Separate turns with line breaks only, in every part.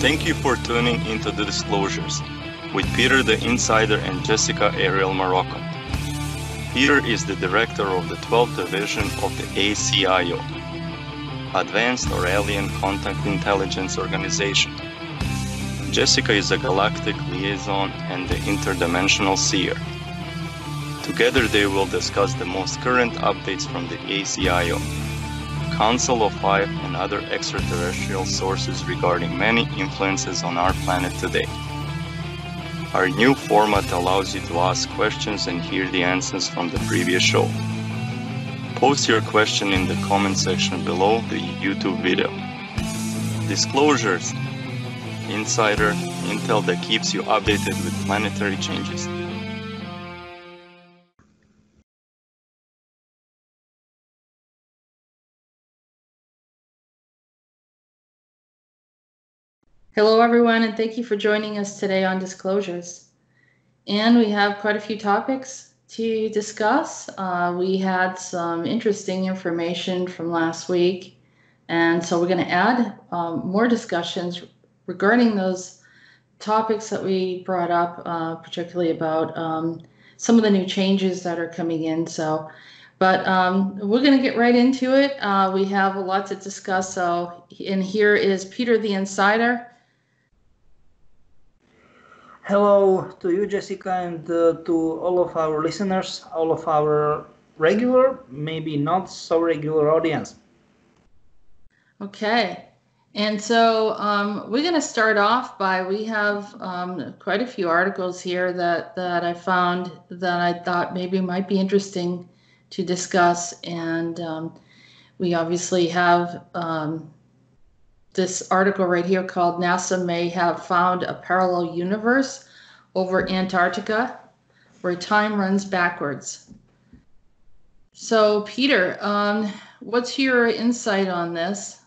Thank you for tuning into the disclosures with Peter the Insider and Jessica Arael Marrocco. Peter is the director of the 12th Division of the ACIO, Advanced or Alien Contact Intelligence Organization. Jessica is a galactic liaison and the interdimensional seer. Together they will discuss the most current updates from the ACIO, Council of Five, and other extraterrestrial sources regarding many influences on our planet today. Our new format allows you to ask questions and hear the answers from the previous show. Post your question in the comment section below the YouTube video. Disclosures Insider intel that keeps you updated with planetary changes.
Hello, everyone, and thank you for joining us today on Disclosures. And we have quite a few topics to discuss. Uh, we had some interesting information from last week, and so we're going to add um, more discussions regarding those topics that we brought up, uh, particularly about um, some of the new changes that are coming in. So, but um, we're going to get right into it. Uh, we have a lot to discuss. So, and here is Peter the Insider.
Hello to you, Jessica, and uh, to all of our listeners, all of our regular, maybe not so regular audience.
Okay. And so um, we're going to start off by we have um, quite a few articles here that that I found that I thought maybe might be interesting to discuss, and um, we obviously have um, this article right here called NASA may have found a parallel universe over Antarctica where time runs backwards. So, Peter, um, what's your insight on this?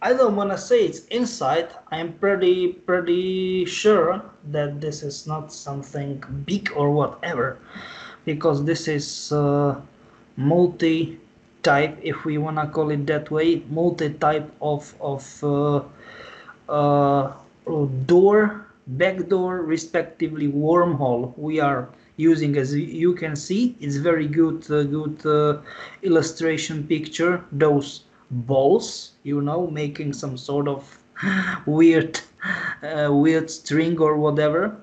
I don't want to say it's insight. I'm pretty pretty sure that this is not something big or whatever, because this is uh, multi type if we want to call it that way multi-type of of uh, uh, door backdoor respectively wormhole we are using. As you can see it's very good uh, good uh, illustration picture. Those balls you know making some sort of weird uh, weird string or whatever.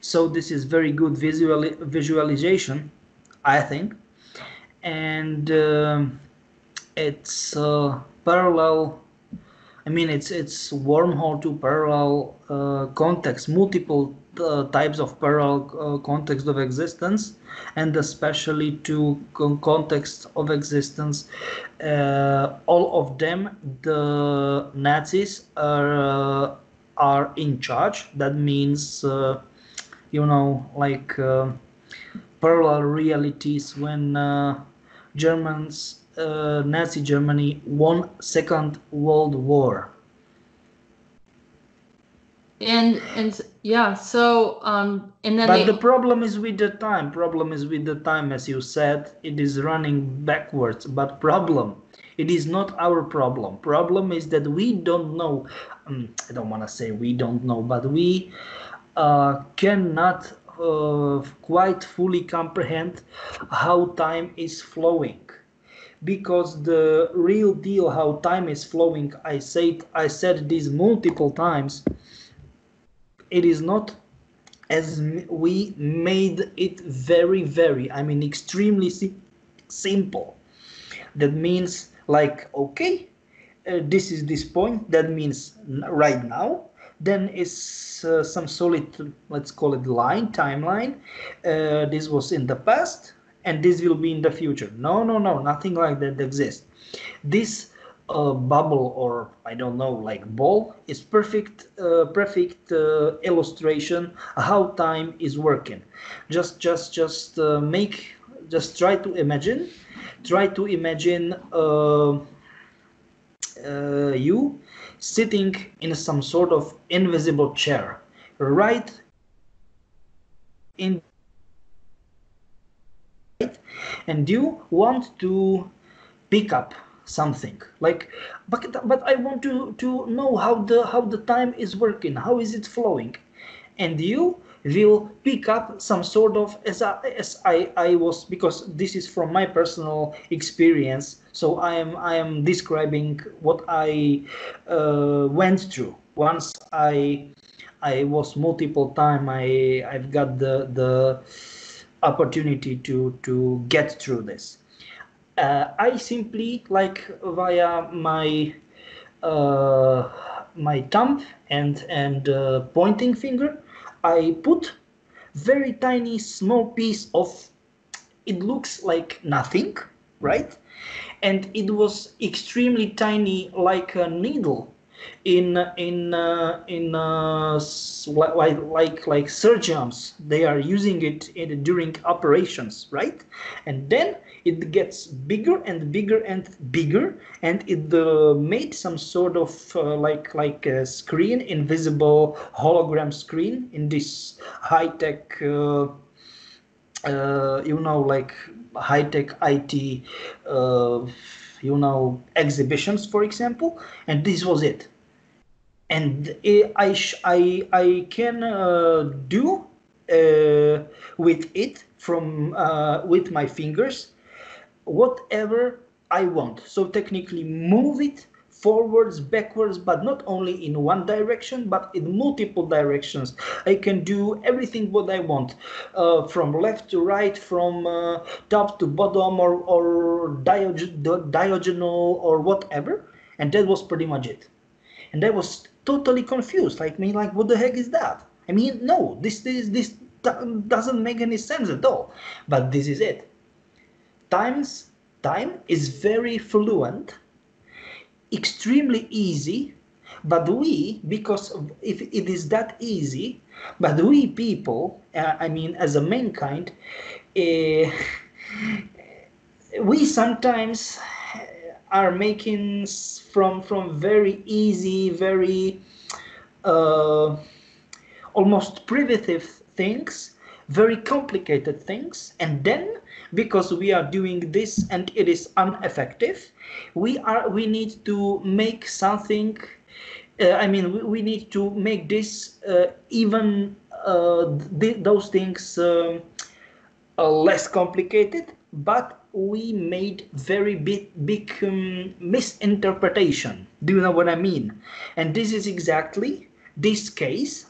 So this is very good visual visualization i think and uh, it's uh, parallel I mean it's it's wormhole to parallel uh, context multiple uh, types of parallel uh, context of existence and especially to con context of existence uh, all of them the Nazis are are in charge. That means you know like parallel realities when Germans, uh, Nazi Germany won Second World War.
And and yeah, so um, and then.
But
they,
the problem is with the time. Problem is with the time, as you said, it is running backwards. But problem, it is not our problem. Problem is that we don't know. Um, I don't want to say we don't know, but we uh, cannot quite fully comprehend how time is flowing. Because the real deal how time is flowing i said i said this multiple times it is not as we made it very very i mean extremely si simple. That means like okay uh, this is this point that means right now then is uh, some solid, let's call it line, timeline. Uh, this was in the past and this will be in the future. No, no, no, nothing like that exists. This uh, bubble or I don't know, like ball is perfect, uh, perfect uh, illustration how time is working. Just, just, just uh, make, just try to imagine, try to imagine you sitting in some sort of invisible chair right in and you want to pick up something. Like but but i want to to know how the how the time is working how is it flowing. And you will pick up some sort of as I, as I, I was because this is from my personal experience so i am i am describing what i uh, went through. Once i i was multiple time i i've got the the opportunity to to get through this. Uh, i simply like via my uh, my thumb and and uh, pointing finger I put very tiny small piece of it looks like nothing right and it was extremely tiny like a needle in in uh, in uh, like like like surgeons they are using it in, during operations right? And then it gets bigger and bigger and bigger and it uh, made some sort of uh, like like a screen invisible hologram screen in this high-tech uh, uh, you know like high-tech IT uh, you know exhibitions for example and this was it and I I I can uh, do uh, with it from uh, with my fingers whatever I want. So technically move it forwards, backwards, but not only in one direction, but in multiple directions. I can do everything what I want, uh, from left to right, from uh, top to bottom, or, or diagonal, or whatever. And that was pretty much it. And I was totally confused, like me, like what the heck is that? I mean, no, this this this doesn't make any sense at all. But this is it times time is very fluent, extremely easy, but we, because if it is that easy, but we people, uh, I mean, as a mankind, uh, we sometimes are making from from very easy, very uh, almost primitive things, very complicated things, and then because we are doing this and it is ineffective we are we need to make something uh, i mean we, we, need to make this uh, even uh, th those things um, uh, less complicated but we made very big big um, misinterpretation. Do you know what i mean? And this is exactly this case.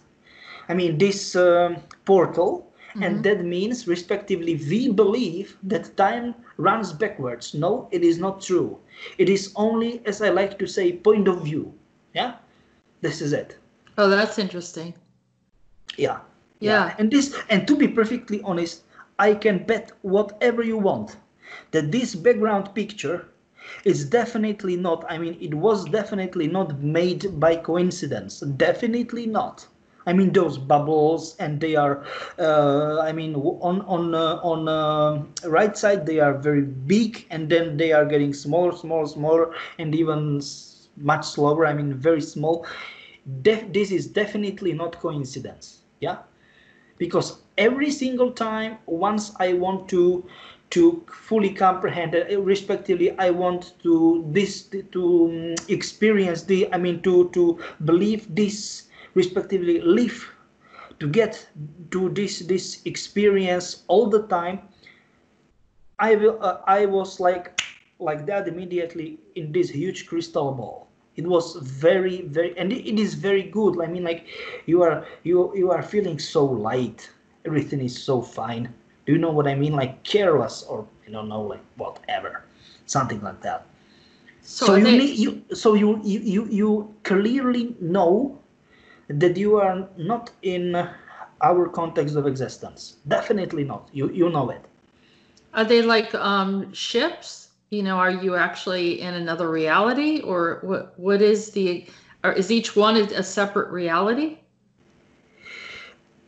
I mean this um, portal Mm-hmm. And that means, respectively, we believe that time runs backwards. No, it is not true. It is only, as I like to say, point of view. Yeah, this is it.
Oh, that's interesting.
Yeah. Yeah. yeah. And this, and to be perfectly honest, I can bet whatever you want that this background picture is definitely not, I mean, it was definitely not made by coincidence. Definitely not. I mean those bubbles, and they are. Uh, I mean on on uh, on uh, right side they are very big, and then they are getting smaller, smaller, smaller, and even much slower. I mean very small. Def this is definitely not coincidence. Yeah, because every single time once I want to to fully comprehend it, respectively i want to this to um, experience the i mean to to believe this respectively live to get to this this experience all the time. I will uh, i was like like that immediately in this huge crystal ball. It was very very and it, is very good. I mean like you are you you are feeling so light. Everything is so fine. Do you know what i mean? Like careless or i don't know like whatever. Something like that. So, so you, need, you so you, you you you clearly know that you are not in our context of existence. Definitely not. You you know it.
Are they like um, ships? You know, are you actually in another reality, or what? What is the? Or is each one a separate reality?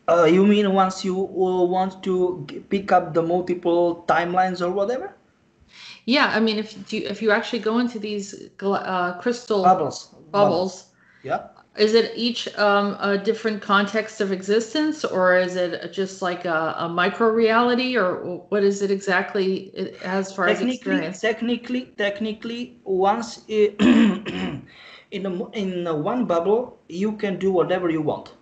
Uh, you mean once you want to pick up the multiple timelines or whatever?
Yeah, I mean, if you if you actually go into these uh, crystal
bubbles,
bubbles, bubbles
yeah,
Is it each um, a different context of existence, or is it just like a, a micro reality, or what is it exactly as far as
technically
experience?
technically technically once i- in a, in a one bubble you can do whatever you want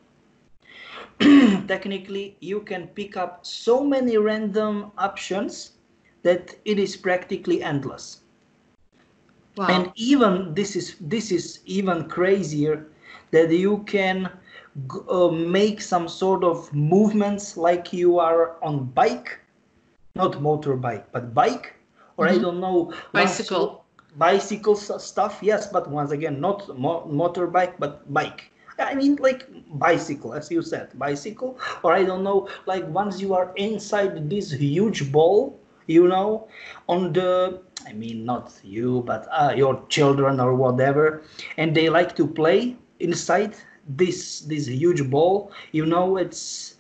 technically you can pick up so many random options that it is practically endless
Wow.
and even this is this is even crazier that you can uh, make some sort of movements like you are on bike not motorbike but bike or i
Mhm.
don't know
Bicycle.
bicycle stuff yes but once again not mo- motorbike but bike i mean like bicycle as you said bicycle or i don't know like once you are inside this huge ball you know on the i mean not you but uh, your children or whatever and they like to play inside this this huge ball. You know it's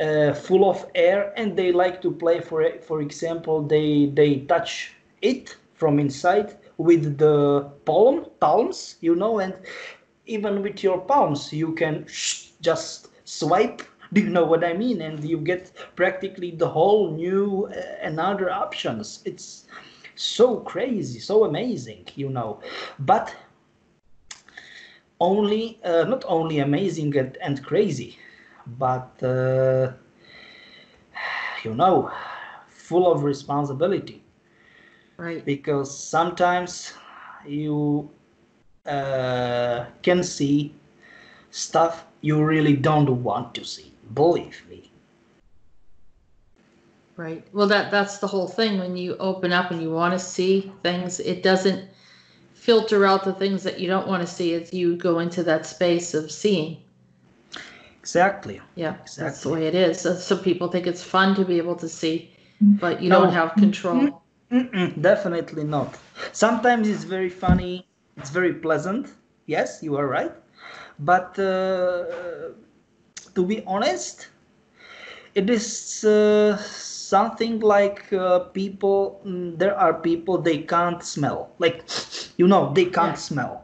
uh, full of air and they like to play for for example they they touch it from inside with the palm palms you know and even with your palms you can just swipe. Do you know what i mean? And you get practically the whole new uh, another options. It's so crazy so amazing you know. But only uh, not only amazing and, and crazy but uh, you know full of responsibility
Right.
because sometimes you uh, can see stuff you really don't want to see believe me
Right. Well, that that's the whole thing. When you open up and you want to see things, it doesn't filter out the things that you don't want to see as you go into that space of seeing.
exactly
Yeah, exactly. that's the way it is. So Some people think it's fun to be able to see, but you don't have control.
Mm-mm, definitely not sometimes it's very funny it's very pleasant yes you are right but uh, to be honest it is uh, something like uh, people mm, there are people they can't smell. Like you know they can't
Yeah.
smell.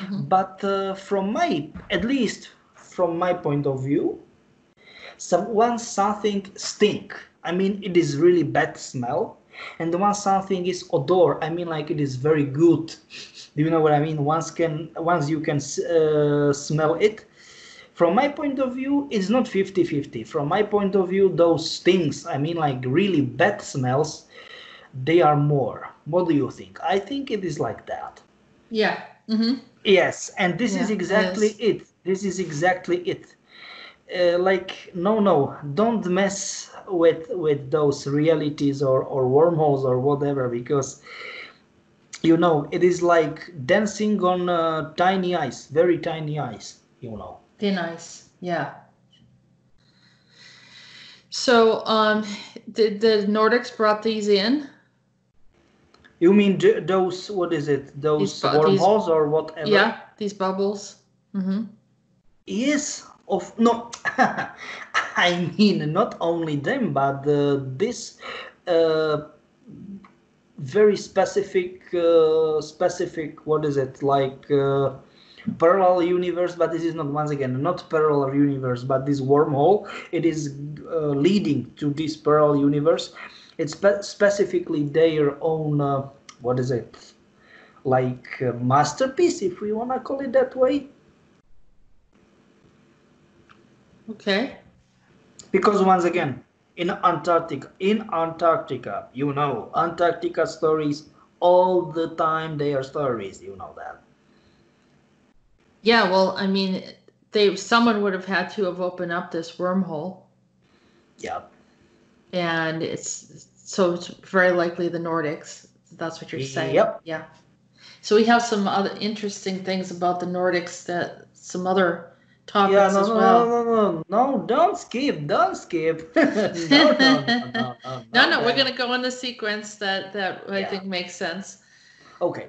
Mhm.
but uh, from my at least from my point of view some once something stink. I mean it is really bad smell. And once something is odor. I mean like it is very good. Do you know what i mean? Once can once you can uh, smell it from my point of view it's not 50-50 from my point of view those things i mean like really bad smells they are more what do you think i think it is like that
Yeah. hmm
Yes, and this is
Yeah, it
exactly
is.
it. This is exactly it. Uh, like no, no, don't mess with with those realities or or wormholes or whatever because you know it is like dancing on uh, tiny ice, very tiny ice. You know.
Thin ice. Yeah. So, um, did the Nordics brought these in?
You mean th- those? What is it? Those
these-
wormholes or whatever?
Yeah, these bubbles. Mm-hmm.
Yes, of no, I mean not only them, but uh, this uh, very specific, uh, specific. What is it like? Uh, parallel universe, but this is not once again not parallel universe, but this wormhole. It is uh, leading to this parallel universe. It's spe- specifically their own. Uh, what is it? Like uh, masterpiece, if we wanna call it that way.
Okay.
because once again in antarctica in antarctica you know antarctica stories all the time they are stories you know that
Yeah. Well, I mean, they someone would have had to have opened up this wormhole,
yeah
and it's so it's very likely the Nordics. That's what you're saying.
Yep.
Yeah. So we have some other interesting things about the Nordics that some other topics
yeah no
as
no,
well.
no no no no don't skip don't skip no, no, no, no, no, no,
we're gonna go in the sequence that that I think makes sense.
okay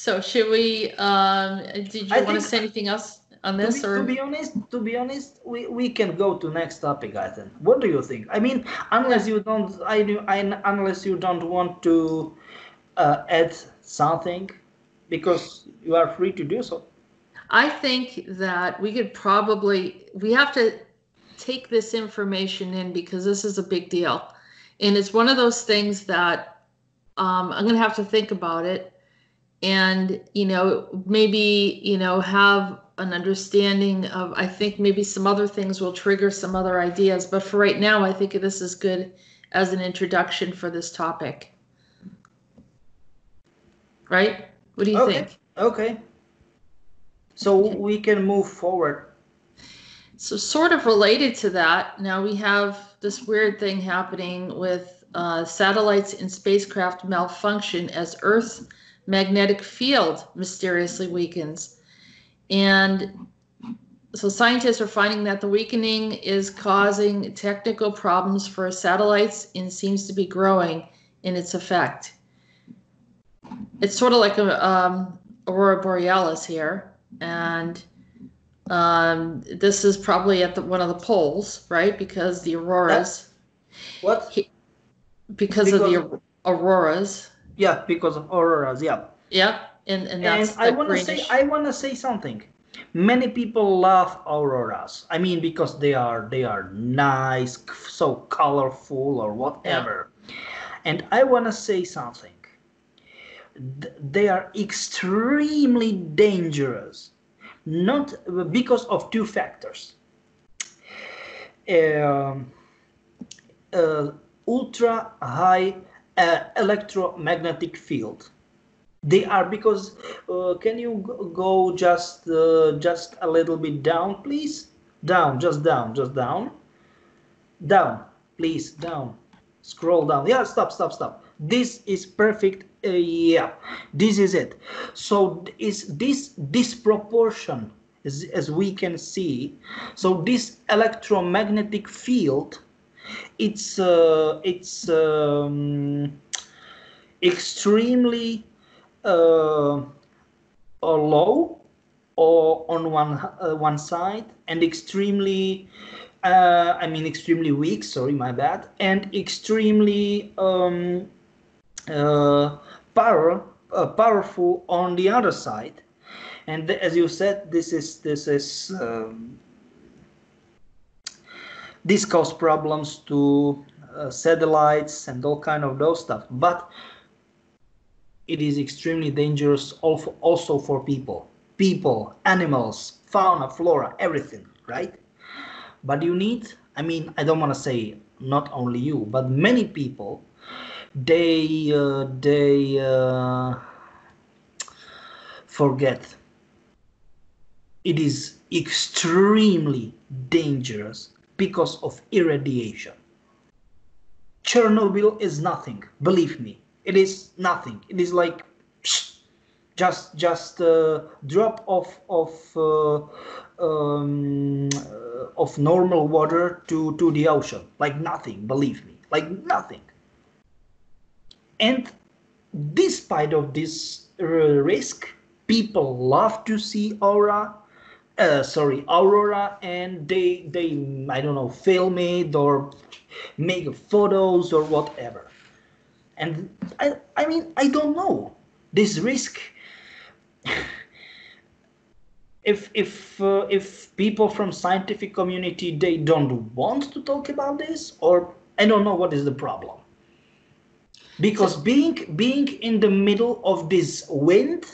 So should we? Um, did you
I
want to say anything else on
to
this,
be,
or?
to be honest to be honest we, we can go to next topic i think. What do you think? I mean unless you don't i do I, unless you don't want to uh, add something because you are free to do so.
I think that we could probably we have to take this information in because this is a big deal, and it's one of those things that um, I'm going to have to think about it, and you know maybe you know have an understanding of. I think maybe some other things will trigger some other ideas, but for right now, I think this is good as an introduction for this topic. Right? What do you
Okay.
think?
Okay. So we can move forward.
So, sort of related to that, now we have this weird thing happening with uh, satellites and spacecraft malfunction as Earth's magnetic field mysteriously weakens. And so, scientists are finding that the weakening is causing technical problems for satellites and seems to be growing in its effect. It's sort of like a um, aurora borealis here, and um, this is probably at the, one of the poles, right? Because the auroras,
What?
because, of the auroras.
Yeah, because of auroras. Yeah.
Yeah, and and that's
and I want to say I want to say something. Many people love auroras. I mean, because they are they are nice, so colorful or whatever. And I want to say something. They are extremely dangerous, not because of two factors. Um, uh, ultra high uh, electromagnetic field. They are because uh, can you go just uh, just a little bit down please? Down just down just down. Down please down. Scroll down. Yeah stop stop stop. This is perfect. Uh, yeah this is it. So is this disproportion as, as we can see so this electromagnetic field it's uh, it's um, extremely uh, uh, low or on one uh, one side and extremely uh, I mean extremely weak sorry my bad and extremely um, uh, power uh, powerful on the other side. And as you said this is this is um, this cause problems to uh, satellites and all kind of those stuff. But it is extremely dangerous also also for people. People animals fauna flora everything right? But you need i mean i don't want to say not only you but many people they uh, they uh, forget. It is extremely dangerous because of irradiation. Chernobyl is nothing believe me. It is nothing. It is like just just a drop of of uh, um, uh, of normal water to to the ocean. Like nothing believe me. Like nothing. And despite of this uh, risk people love to see aura uh, sorry aurora and they they i don't know film it or make photos or whatever. And i i mean i don't know. This risk if if uh, if people from scientific community they don't want to talk about this or i don't know what is the problem. Because being being in the middle of this wind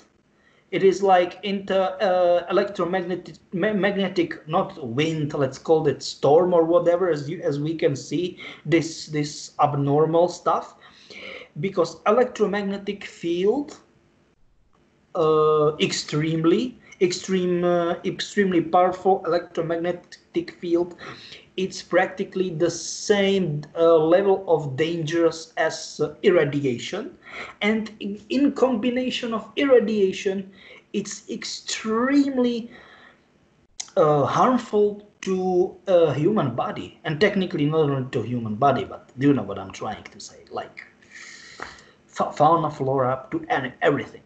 it is like into uh, electromagnetic ma- magnetic not wind let's call it storm or whatever as you as we can see this this abnormal stuff. Because electromagnetic field uh, extremely extreme uh, extremely powerful electromagnetic field. It's practically the same uh, level of dangerous as uh, irradiation. And in, in combination of irradiation it's extremely uh, harmful to a human body. And technically not only to human body but do you know what i'm trying to say. Like fauna flora to any, everything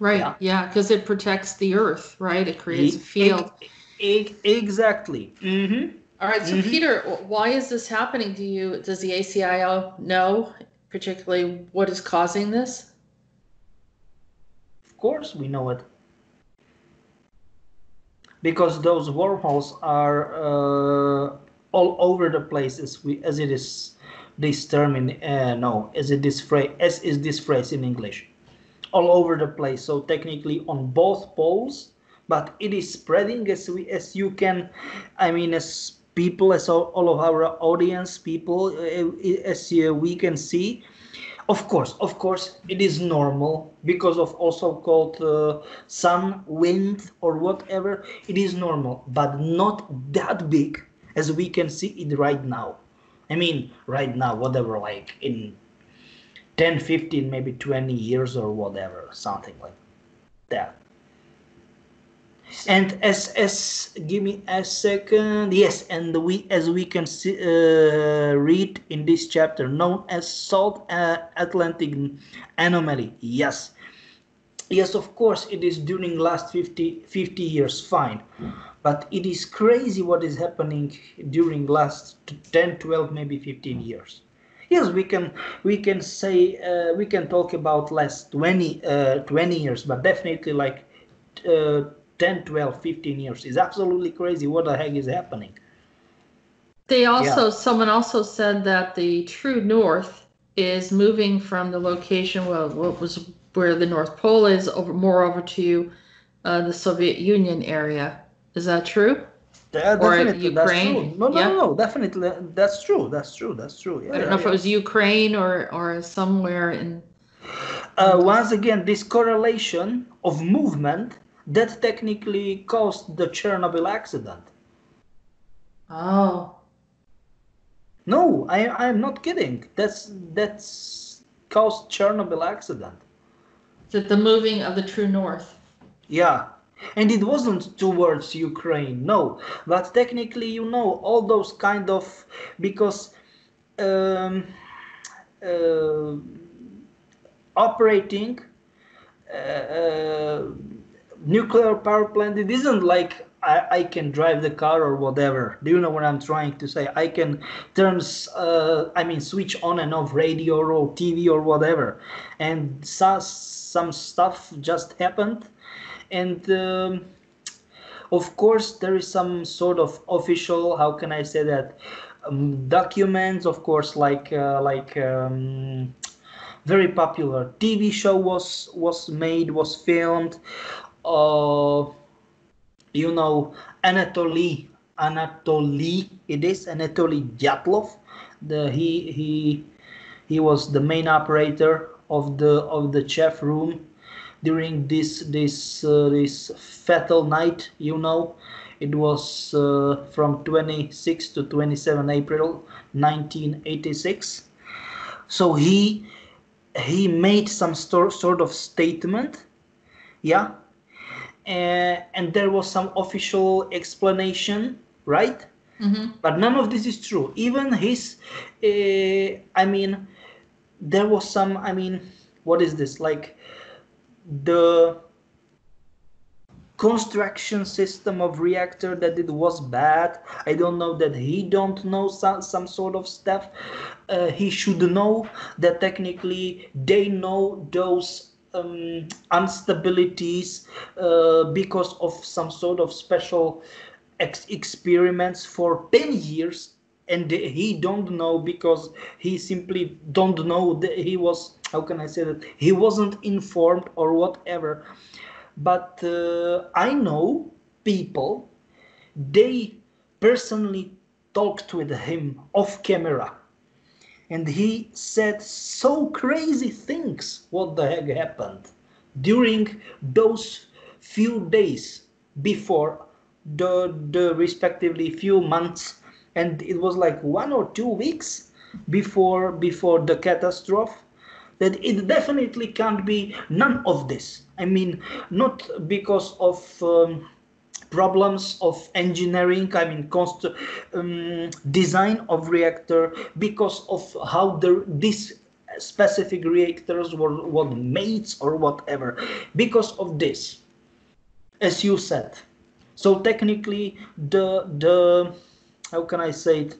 Right,
Yeah.
yeah, because it protects the earth, right? It creates a
E-
field.
e- e- exactly hmm
All right, so
Mhm.
Peter, why is this happening? Do you, does the ACIO know particularly what is causing this?
of course we know it because those wormholes are uh, all over the place as we as it is this term in uh, no as it is phrase as is this phrase in English all over the place. So technically on both poles but it is spreading as we as you can I mean as people as all, all of our audience people uh, as uh, we can see. Of course of course it is normal because of also called uh, sun wind or whatever. It is normal but not that big as we can see it right now. I mean right now whatever like in 10 15 maybe 20 years or whatever something like that. And as as give me a second. Yes and we as we can see uh, read in this chapter known as south uh, atlantic anomaly. Yes. Yes of course it is during last 50 50 years fine. But it is crazy what is happening during last 10 12 maybe 15 years yes we can we can say uh, we can talk about last 20 uh, 20 years but definitely like uh, 10 12 15 years is absolutely crazy what the heck is happening.
They also yeah. someone also said that the true north is moving from the location well what was where the north pole is over more over to uh, the soviet union area. Is that true
yeah, definitely, or Ukraine? No, no, yeah. no, no, definitely, that's true. That's true. That's true.
Yeah, I don't know if it was Ukraine or or somewhere in.
Uh, once again, this correlation of movement that technically caused the Chernobyl accident.
Oh.
No, I I am not kidding. That's that's caused Chernobyl accident.
Is it the moving of the true north?
Yeah. And it wasn't towards Ukraine, no. But technically, you know, all those kind of because um, uh, operating uh, uh, nuclear power plant it isn't like I, I, can drive the car or whatever. Do you know what i'm trying to say? I can turn uh, i mean switch on and off radio or tv or whatever. And so, some stuff just happened and um, of course there is some sort of official how can i say that um, documents of course like uh, like um, very popular tv show was was made was filmed uh, you know, Anatoly, Anatoly, it is Anatoly Dyatlov. The he he he was the main operator of the of the chef room during this this uh, this fatal night. You know, it was uh, from 26 to 27 April 1986. So he he made some sort of statement, yeah, uh, and there was some official explanation, right?
Mm-hmm.
But none of this is true. Even his, uh, I mean, there was some, I mean, what is this? Like the construction system of reactor that it was bad. I don't know that he don't know some, some sort of stuff. Uh, he should know that technically they know those um, instabilities uh, because of some sort of special ex experiments for 10 years and he don't know because he simply don't know that he was how can i say that? He wasn't informed or whatever. But uh, i know people they personally talked with him off camera. And he said so crazy things. What the heck happened? During those few days before the the respectively few months. And it was like one or two weeks before before the catastrophe that it definitely can't be none of this. I mean not because of um, problems of engineering i mean cost um, design of reactor because of how the this specific reactors were what made or whatever. Because of this as you said. So technically the the how can i say it?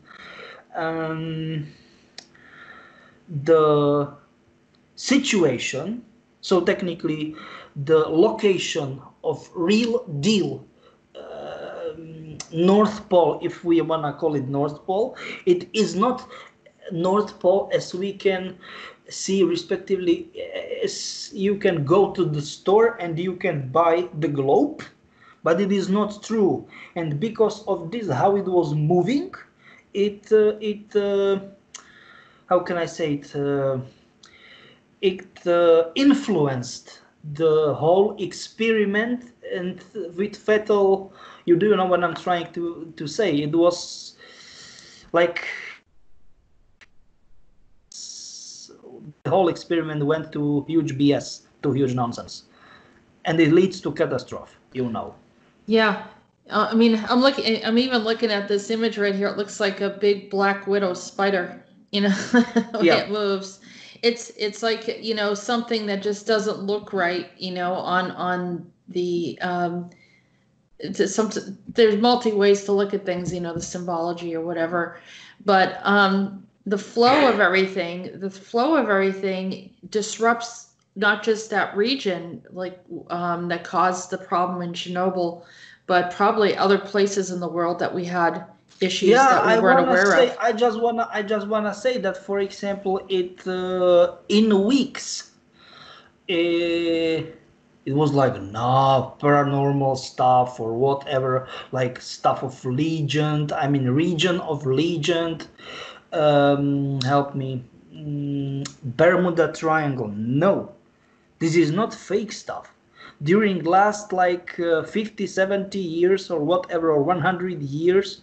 Um, the situation so technically the location of real deal um, North Pole, if we wanna call it North Pole, it is not North Pole as we can see respectively as you can go to the store and you can buy the globe but it is not true. And because of this how it was moving it uh, it uh, how can i say it uh, it uh, influenced the whole experiment and with fatal you do know what i'm trying to to say it was like the whole experiment went to huge bs to huge nonsense and it leads to catastrophe you know
Yeah, uh, I mean, I'm looking. I'm even looking at this image right here. It looks like a big black widow spider. You know,
Yeah.
it moves. It's it's like you know something that just doesn't look right. You know, on on the um, some there's multi ways to look at things. You know, the symbology or whatever, but um, the flow of everything, the flow of everything disrupts not just that region like um, that caused the problem in Chernobyl, but probably other places in the world that we had issues
yeah
that we
i
weren't aware
say
of.
i just wanna i just wanna say that for example it uh, in weeks eh, it was like no paranormal stuff or whatever like stuff of legend i mean region of legend um help me mm, bermuda triangle no this is not fake stuff during last like uh, 50 70 years or whatever or 100 years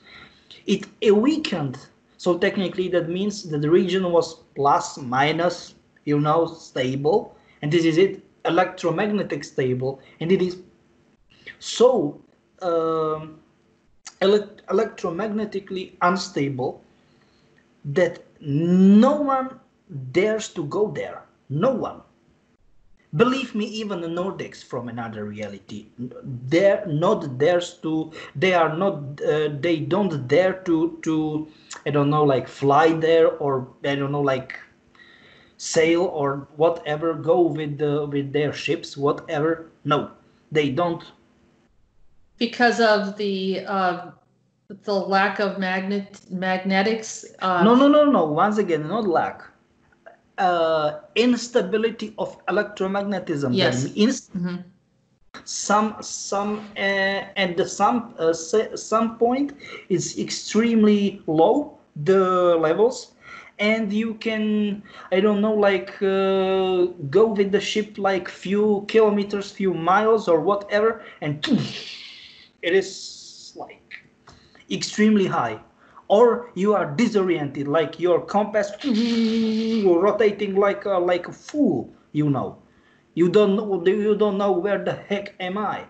it weakened so technically that means that the region was plus minus you know stable. And this is it electromagnetic stable. And it is so um, elect- electromagnetically unstable that no one dares to go there. No one believe me even the nordics from another reality. They're not dares to they are not uh, they don't dare to to i don't know like fly there or i don't know like sail or whatever go with the with their ships whatever. No they don't.
Because of the uh, the lack of magnet magnetics. Uh,
no no no no. Once again not lack uh instability of electromagnetism
Yes. mhm.
some some uh, the some uh, some point is extremely low the levels and you can i don't know like uh, go with the ship like few kilometers few miles or whatever and it is like extremely high or you are disoriented like your compass rotating like a, like a fool you know. You don't know you don't know where the heck am i?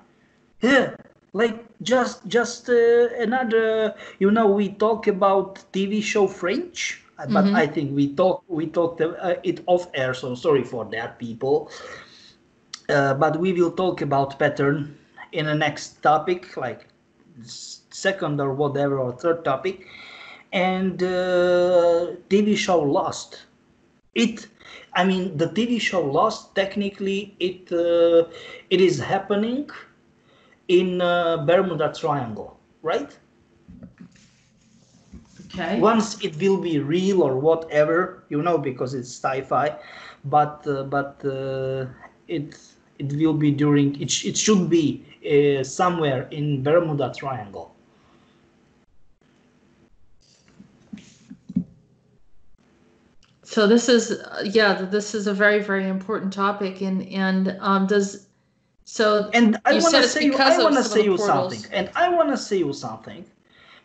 Yeah like just just uh, another you know we talk about tv show french uh, but
Mhm.
i think we talk we talked uh, it off air so sorry for that people. Uh, but we will talk about pattern in the next topic like second or whatever or third topic and uh, tv show lost. It i mean the tv show lost technically it uh, it is happening in uh, bermuda triangle right?
Okay.
once it will be real or whatever you know because it's sci-fi but uh, but uh, it it will be during it, sh- it should be uh, somewhere in bermuda triangle
So this is uh, yeah, this is a very very important topic, and and um, does so
and i want to say you, i want to say you
portals.
something and i want to say you something.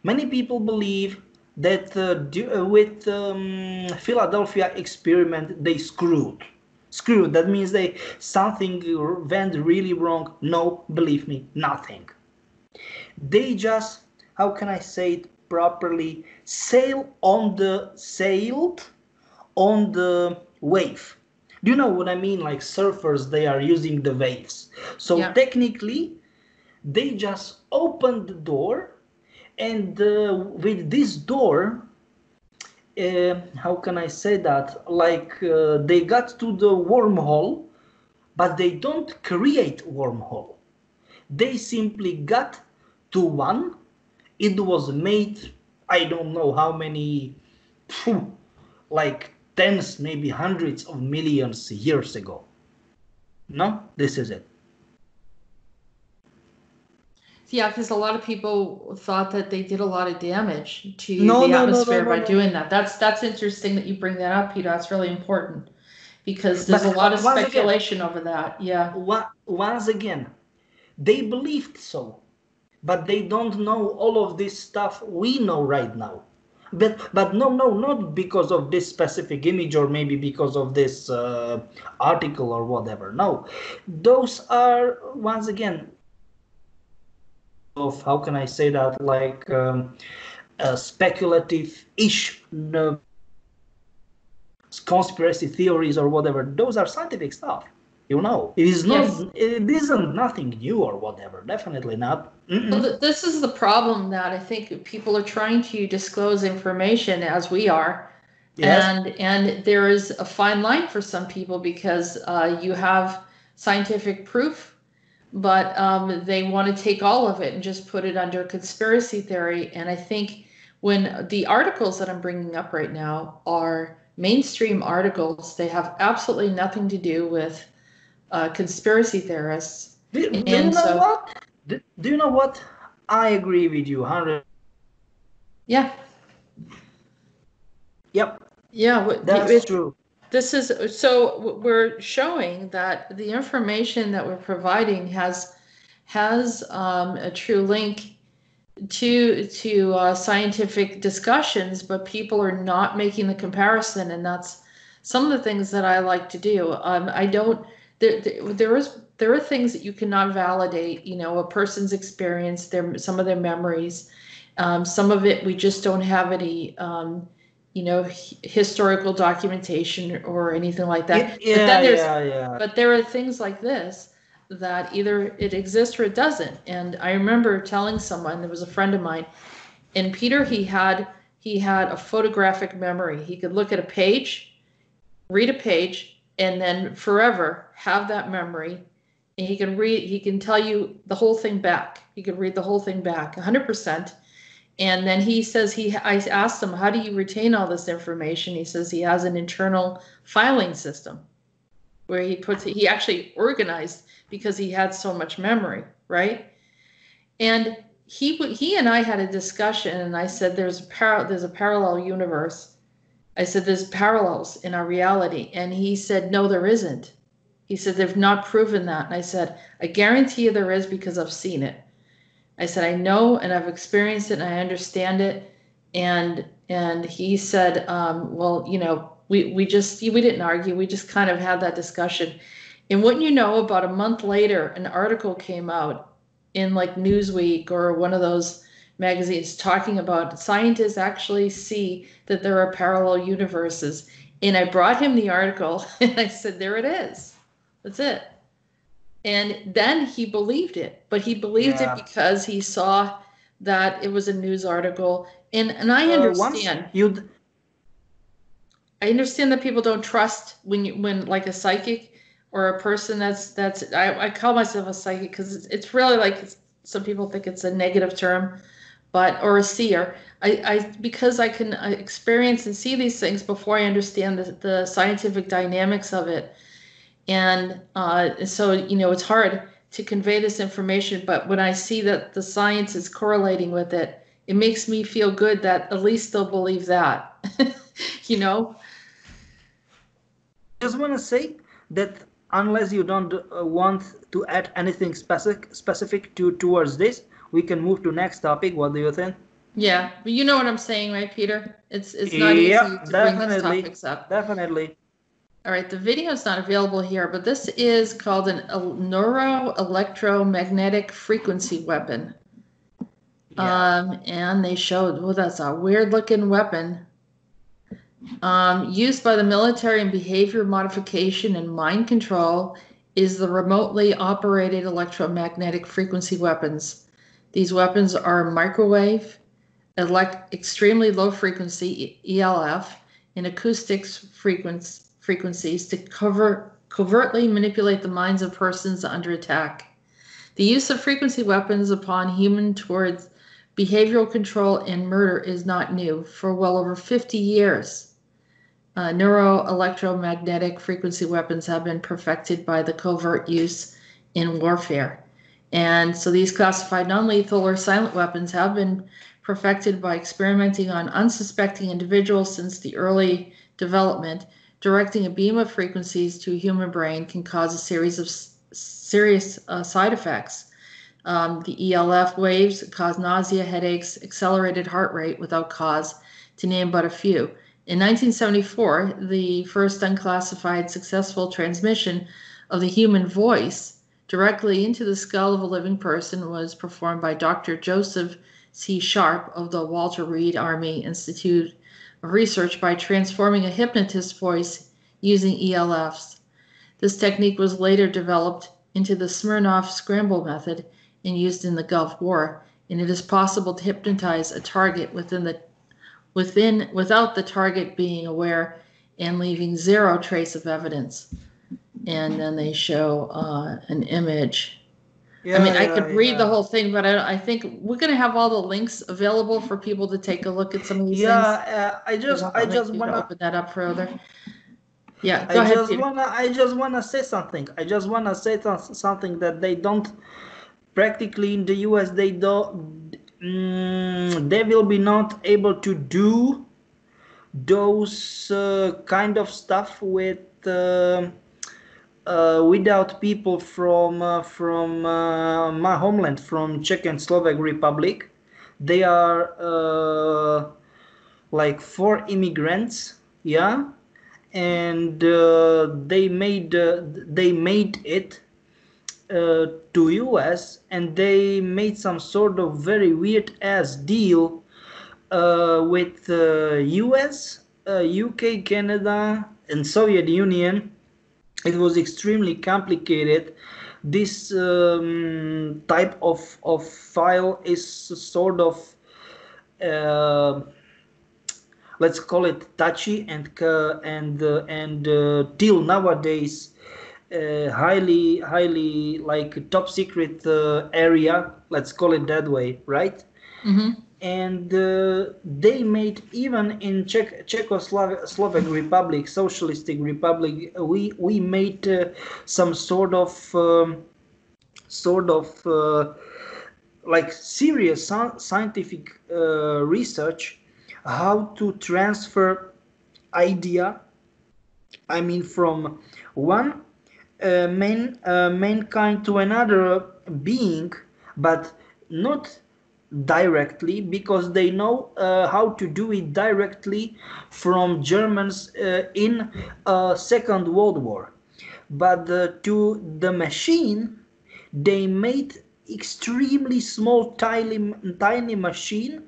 Many people believe that uh, do, uh, with um, philadelphia experiment they screwed. Screwed. That means they something went really wrong. No believe me nothing. They just how can i say it properly sail on the sailed on the wave. Do you know what i mean? Like surfers they are using the waves. So
Yeah.
technically they just opened the door and uh, with this door uh, how can i say that? Like uh, they got to the wormhole but they don't create wormhole. They simply got to one. It was made i don't know how many like tens maybe hundreds of millions years ago no this is it
Yeah, because a lot of people thought that they did a lot of damage to
No,
the
no,
atmosphere
no,
by doing that. That's that's interesting that you bring that up, Peter. That's really important because there's
But
a lot of
once again-
speculation over that. Yeah.
Once again they believed so but they don't know all of this stuff we know right now but but no no not because of this specific image or maybe because of this uh, article or whatever. No. Those are once again of how can i say that like um, speculative ish no, conspiracy theories or whatever. Those are scientific stuff you know it is not
Yes.
it isn't nothing new or whatever definitely not
Well, th- this is the problem that I think people are trying to disclose information as we are.
yes
And and there is a fine line for some people because uh, you have scientific proof, but um, they want to take all of it and just put it under conspiracy theory. And I think when the articles that I'm bringing up right now are mainstream articles, they have absolutely nothing to do with uh, conspiracy theorists.
do, do you know
so-
what do, do you know what i agree with you 100
Yeah,
yep
yeah.
that's
it-
true
This is, so we're showing that the information that we're providing has, has um, a true link to, to uh, scientific discussions, but people are not making the comparison, and that's some of the things that I like to do. Um, I don't, there, there there is, there are things that you cannot validate, you know, a person's experience, their, some of their memories. Um, some of it, we just don't have any, um, you know, h- historical documentation or anything like that. But
yeah
then there's,
yeah yeah
but there are things like this that either it exists or it doesn't. And I remember telling someone, there was a friend of mine, and Peter, he had he had a photographic memory. He could look at a page, read a page, and then forever have that memory. And he can read, he can tell you the whole thing back. He could read the whole thing back, 100%. And then he says he I asked him, "How do you retain all this information?" He says he has an internal filing system where he puts he actually organized because he had so much memory, right? And he he and I had a discussion, and I said there's a par- there's a parallel universe. I said there's parallels in our reality, and he said no, there isn't. He said they've not proven that, and I said I guarantee you there is because I've seen it. I said I know and I've experienced it and I understand it, and and he said, um, well, you know, we we just we didn't argue, we just kind of had that discussion. And wouldn't you know, about a month later, an article came out in like Newsweek or one of those magazines talking about scientists actually see that there are parallel universes. And I brought him the article and I said, there it is. That's it. And then he believed it, but he believed
Yeah.
it because he saw that it was a news article. And and I
Uh,
understand.
you'd
I understand that people don't trust when you when like a psychic or a person that's that's I, I call myself a psychic because it's, it's really like it's, some people think it's a negative term, but or a seer. I, I because I can uh, experience and see these things before I understand the, the scientific dynamics of it, and uh, so you know it's hard to convey this information. But when I see that the science is correlating with it, it makes me feel good that at least they'll believe that. you know.
just want to say that unless you don't uh, want to add anything specific specific to towards this we can move to next topic what do you think
Yeah, but you know what I'm saying, right, Peter? It's it's not
Yeah,
easy to bring these
definitely.
topics up.
definitely
All right, the video is not available here, but this is called an el- neuroelectromagnetic frequency weapon.
yeah.
Um, and they showed, well, that's a weird looking weapon. Um, used by the military in behavior modification and mind control is the remotely operated electromagnetic frequency weapons. These weapons are microwave, elect- extremely low frequency ELF, and acoustics frequency, frequencies to cover, covertly manipulate the minds of persons under attack. The use of frequency weapons upon human towards behavioral control and murder is not new. For well over 50 years, uh, neuroelectromagnetic frequency weapons have been perfected by the covert use in warfare. And so these classified non lethal or silent weapons have been perfected by experimenting on unsuspecting individuals since the early development. Directing a beam of frequencies to a human brain can cause a series of serious uh, side effects. Um, the ELF waves cause nausea, headaches, accelerated heart rate without cause, to name but a few. In 1974, the first unclassified successful transmission of the human voice directly into the skull of a living person was performed by Dr. Joseph C. Sharp of the Walter Reed Army Institute of Research by transforming a hypnotist's voice using ELFs. This technique was later developed into the Smirnov scramble method and used in the Gulf War, and it is possible to hypnotize a target within the within without the target being aware and leaving zero trace of evidence. And then they show uh, an image.
Yeah,
I mean, I
yeah,
could read the whole thing, but I, I think we're going to have all the links available for people to take a look at some of these things.
Yeah, uh, I just, I just wanna,
open that up further. Yeah, go
I
ahead.
just
Peter.
wanna, I just wanna say something. I just wanna say th- something that they don't. Practically in the U.S., they don't. Mm, they will be not able to do those uh, kind of stuff with uh, uh, without people from uh, from uh, my homeland, from Czech and Slovak Republic. They are uh, like four immigrants, yeah, and uh, they made uh, they made it to US and they made some sort of very weird ass deal with US, UK, Canada, and Soviet Union. It was extremely complicated. This um, type of, of file is sort of uh, let's call it touchy and uh, and uh, and till nowadays uh, highly highly like top secret uh, area let's call it that way right
Mhm.
And uh, they made even in Czech Czechoslovak Republic Socialistic Republic we we made uh, some sort of um, sort of uh, like serious scientific uh, research how to transfer idea i mean from one uh, main uh, mankind to another being but not directly because they know uh, how to do it directly from germans uh, in uh, second world war but uh, to the machine they made extremely small tiny tiny machine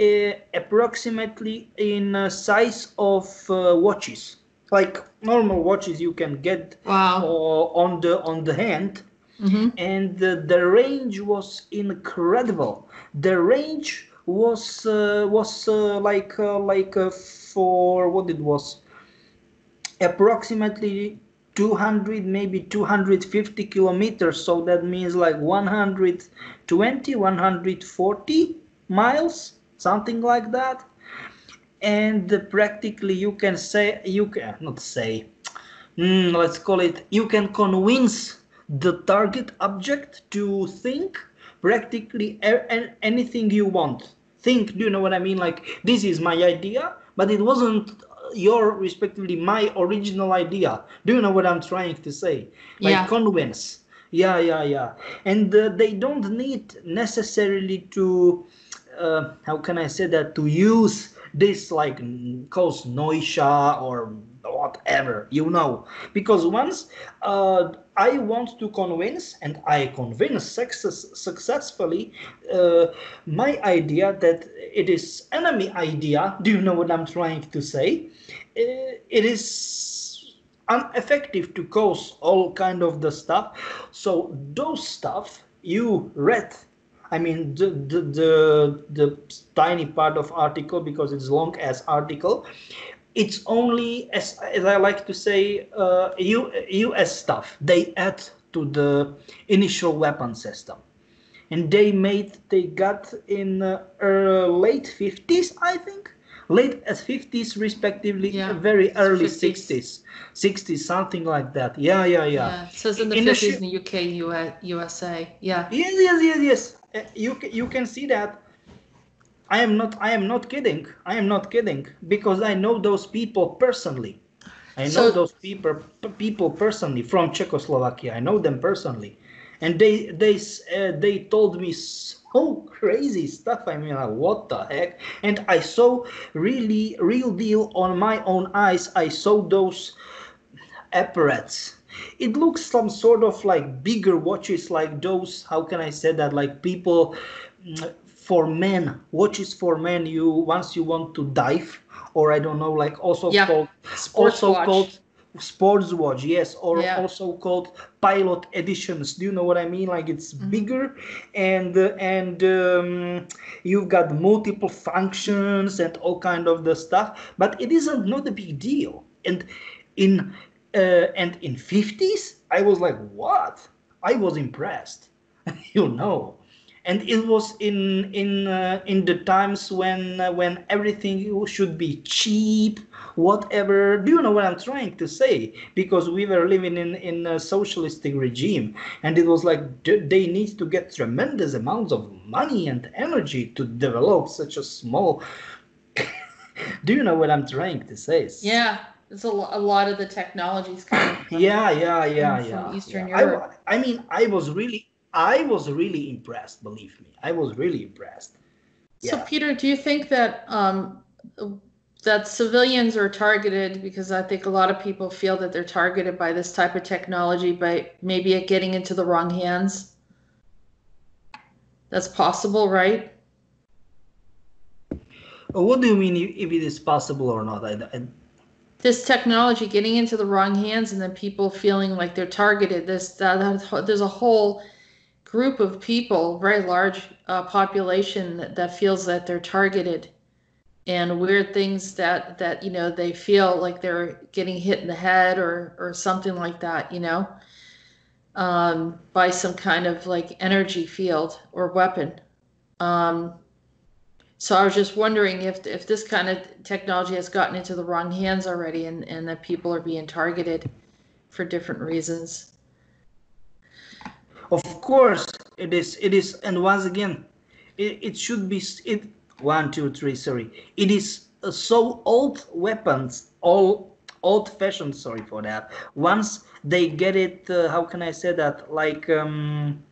uh, approximately in uh, size of uh, watches like normal watches you can get
Wow.
uh, on the on the hand
Mhm.
and the range was incredible the range was uh, was uh, like uh, like for what it was? Approximately 200 maybe 250 kilometers. So that means like 120 140 miles something like that. And practically you can say you can not say mm, let's call it you can convince the target object to think practically anything you want. Think do you know what i mean? Like this is my idea but it wasn't your respectively my original idea. Do you know what i'm trying to say? Like
Yeah.
convince. Yeah yeah yeah. And uh, they don't need necessarily to uh, how can I say that? To use this like cause noisha or whatever you know. Because once uh, I want to convince and I convince success successfully uh, my idea that it is enemy idea. Do you know what I'm trying to say? Uh, it is ineffective to cause all kind of the stuff. So those stuff you read i mean the the the, the tiny part of article because it's long as article it's only as, as i like to say uh, U, us stuff. They add to the initial weapon system. And they made they got in uh, late 50s i think. Late as 50s respectively
Yeah,
very early
50s.
60s 60s something like that. Yeah yeah yeah,
Yeah, it says in the
In
50s
shi-
in the UK, US, USA. Yeah.
yes yes yes yes. Uh, you you can see that i am not i am not kidding. I am not kidding. Because i know those people personally. I know
So-
those people people personally from czechoslovakia. I know them personally. And they they uh, they told me so crazy stuff. I mean like what the heck? And i saw really real deal on my own eyes. I saw those apparatus it looks some sort of like bigger watches like those how can i say that? Like people mm, for men watches for men you once you want to dive or i don't know like also
Yeah,
called
sports
also
watch.
called sports watch yes or
Yeah.
also called pilot editions. Do you know what i mean? Like it's
Mm-hmm.
bigger and uh, and um, you've got multiple functions and all kind of the stuff but it isn't not a big deal. And in uh, and in 50s i was like what? I was impressed. You know and it was in in uh, in the times when uh, when everything should be cheap whatever do you know what i'm trying to say because we were living in in a socialistic regime and it was like they need to get tremendous amounts of money and energy to develop such a small do you know what i'm trying to say
Yeah. It's a, a lot of the technologies coming from.
yeah yeah yeah
from
yeah
Eastern
yeah.
Europe.
wa- I mean i was really i was really impressed believe me i was really impressed
So, Peter, do you think that um, that civilians are targeted? Because I think a lot of people feel that they're targeted by this type of technology, by maybe it getting into the wrong hands. That's possible, right?
Uh, what do you mean if if it is possible or not I, I,
This technology getting into the wrong hands, and then people feeling like they're targeted. This that, that- there's a whole group of people, very large uh, population that, that feels that they're targeted, and weird things that that you know they feel like they're getting hit in the head or or something like that. You know, um, by some kind of like energy field or weapon. Um, so I was just wondering if if this kind of technology has gotten into the wrong hands already, and and that people are being targeted for different reasons.
Of course it is it is and once again it, it should be it one two three sorry. It is uh, so old weapons all old fashioned sorry for that. Once they get it uh, how can i say that? Like um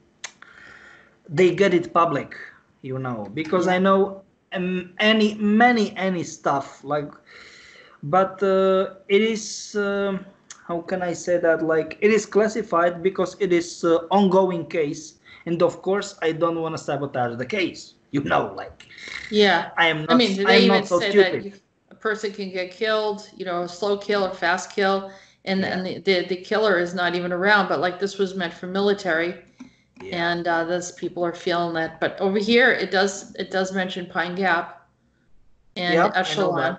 they get it public you know because i know um, any many any stuff like but uh, it is um how can i say that like it is classified because it is uh, ongoing case and of course i don't want to sabotage the case you know like
Yeah,
i am not
I mean, do
i'm
they even
so
say
stupid
that a person can get killed, you know, a slow kill or fast kill, and
Yeah.
and the, the the killer is not even around, but like this was meant for military,
yeah.
and uh, those people are feeling that. But over here, it does it does mention Pine Gap and
Yep,
Echelon.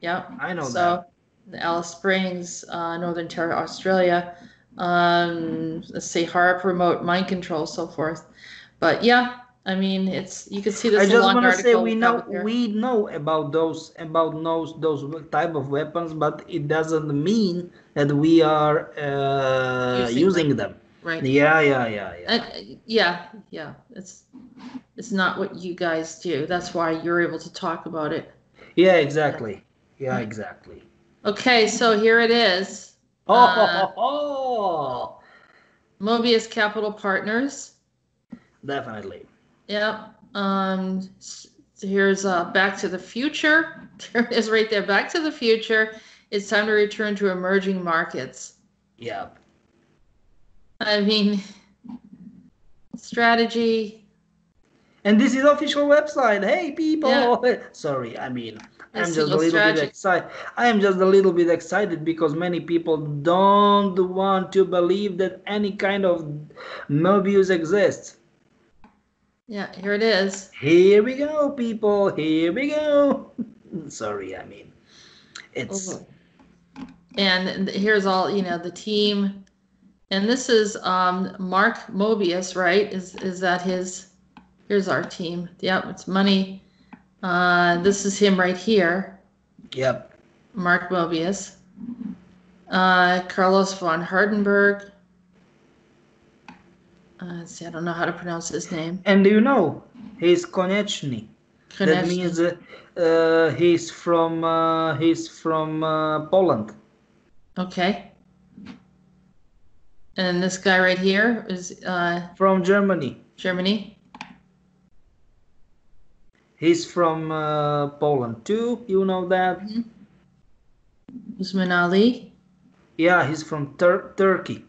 Yeah.
i know
so,
that
Alice Springs, uh, Northern Territory, Australia, um, let's see, HAARP, remote mind control, so forth. But yeah, I mean, it's you can see this
I just want to say we know we know about those about those those type of weapons, but it doesn't mean that we are uh,
Using
using them.
right.
Yeah, yeah, yeah, yeah.
Uh, yeah, yeah. It's it's not what you guys do. That's why you're able to talk about it.
yeah, exactly. Yeah, exactly.
Okay, so here it is.
Oh,
Uh,
oh,
Mobius Capital Partners.
definitely.
Yep. Um, here's uh, Back to the Future. There it is right there. Back to the Future. It's time to return to emerging markets.
Yep.
I mean, strategy.
And this is official website. Hey, people. Yeah. Sorry, I mean, I'm just a little bit excited. I am just a little bit excited because many people don't want to believe that any kind of Mobius exists.
Yeah, here it is.
Here we go, people. Here we go. Sorry, I mean, it's
Oh. And here's all, you know, the team. And this is um, Mark Mobius, right? Is is that his Here's our team. Yep, it's money. Uh, this is him right here,
Yep.
Mark Mobius. Uh, Carlos von Hardenberg. Uh, let's see, I don't know how to pronounce his name.
And you know, he's Konechny. That
Konechny.
means uh, uh, he's from uh, he's from uh, Poland.
Okay. And this guy right here is uh,
From Germany.
Germany.
He's from uh, Poland too. You know that?
Usman Ali,
Yeah, he's from Tur- Turkey.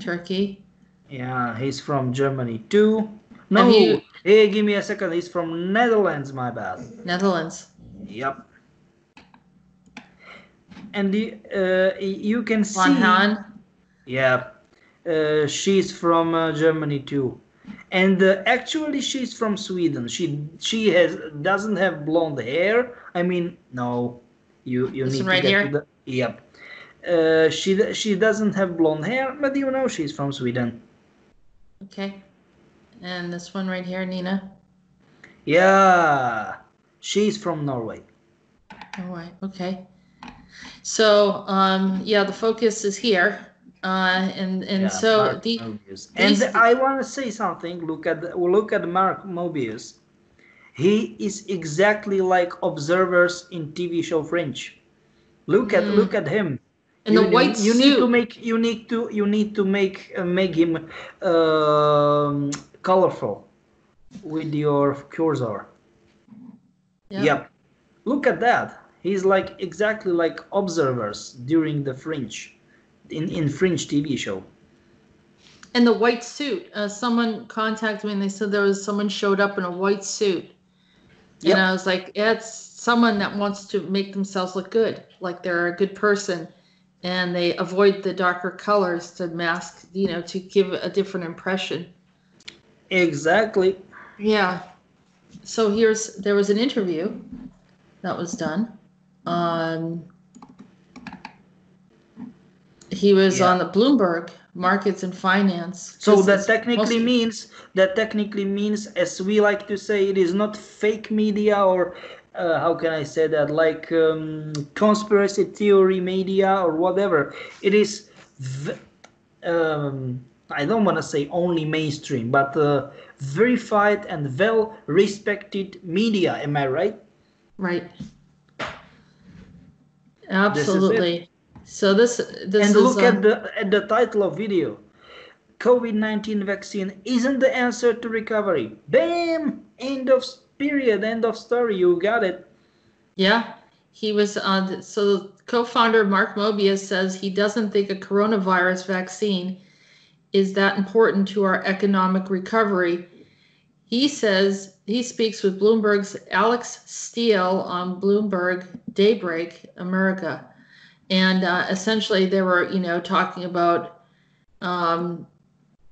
Turkey.
Yeah, he's from Germany too. No,
you-
hey, give me a second. He's from Netherlands. My bad.
Netherlands.
Yep. And the, uh, you can see.
Von Han.
Yeah, uh, she's from uh, Germany too, and uh, actually she's from Sweden. She she has doesn't have blonde hair. I mean, no, you you
This
need
one right
to get
here?
to the yep. Uh, she she doesn't have blonde hair, but you know she's from Sweden.
Okay. And this one right here, Nina.
Yeah, she's from Norway.
All right. Okay. So, um, yeah, the focus is here. Uh, and, and
Yeah,
so
Mark
the,
Mobius. and
these-
I want to say something. Look at the, look at Mark Mobius. He is exactly like observers in TV show Fringe. Look at
Mm.
look at him.
and
you,
the white
you
suit.
need to make you need to you need to make uh, make him um, colorful with your cursor.
Yep.
Yep. Look at that. He's like exactly like observers during the Fringe, in in Fringe TV show.
And the white suit. Uh, someone contacted me and they said there was someone showed up in a white suit.
Yep.
And I was like, yeah, it's someone that wants to make themselves look good, like they're a good person. And they avoid the darker colors to mask, you know, to give a different impression.
Exactly.
Yeah. So here's there was an interview that was done. Um, he was
Yeah.
on the Bloomberg Markets and Finance.
So that technically
mostly-
means that technically means, as we like to say, it is not fake media or uh, how can I say that, like um, conspiracy theory media or whatever. It is, v- um, I don't want to say only mainstream, but uh, verified and well respected media. Am I right?
right. Absolutely. So this this
and look
um,
at the at the title of video. COVID-19 vaccine isn't the answer to recovery. Bam! End of period. End of story. You got it.
Yeah, he was on. the- So, co-founder Mark Mobius says he doesn't think a coronavirus vaccine is that important to our economic recovery. He says he speaks with Bloomberg's Alix Steel on Bloomberg Daybreak America, and uh, essentially they were, you know, talking about, um,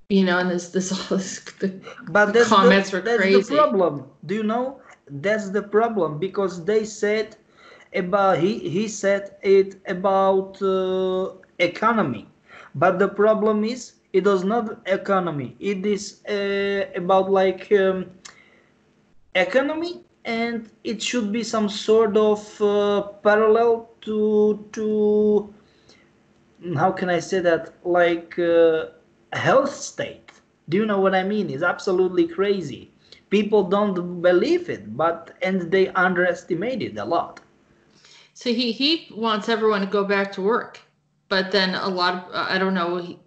you know, and this this all this the
But that's
comments
the,
were
that's
crazy.
the problem. Do you know? That's the problem because they said about he he said it about uh, economy, but the problem is it is not economy. It is uh, about like um, economy, and it should be some sort of uh, parallel to to how can I say that like uh, health state. Do you know what I mean? It's absolutely crazy. People don't believe it, but and they underestimate it a lot.
So he he wants everyone to go back to work, but then a lot of I don't know.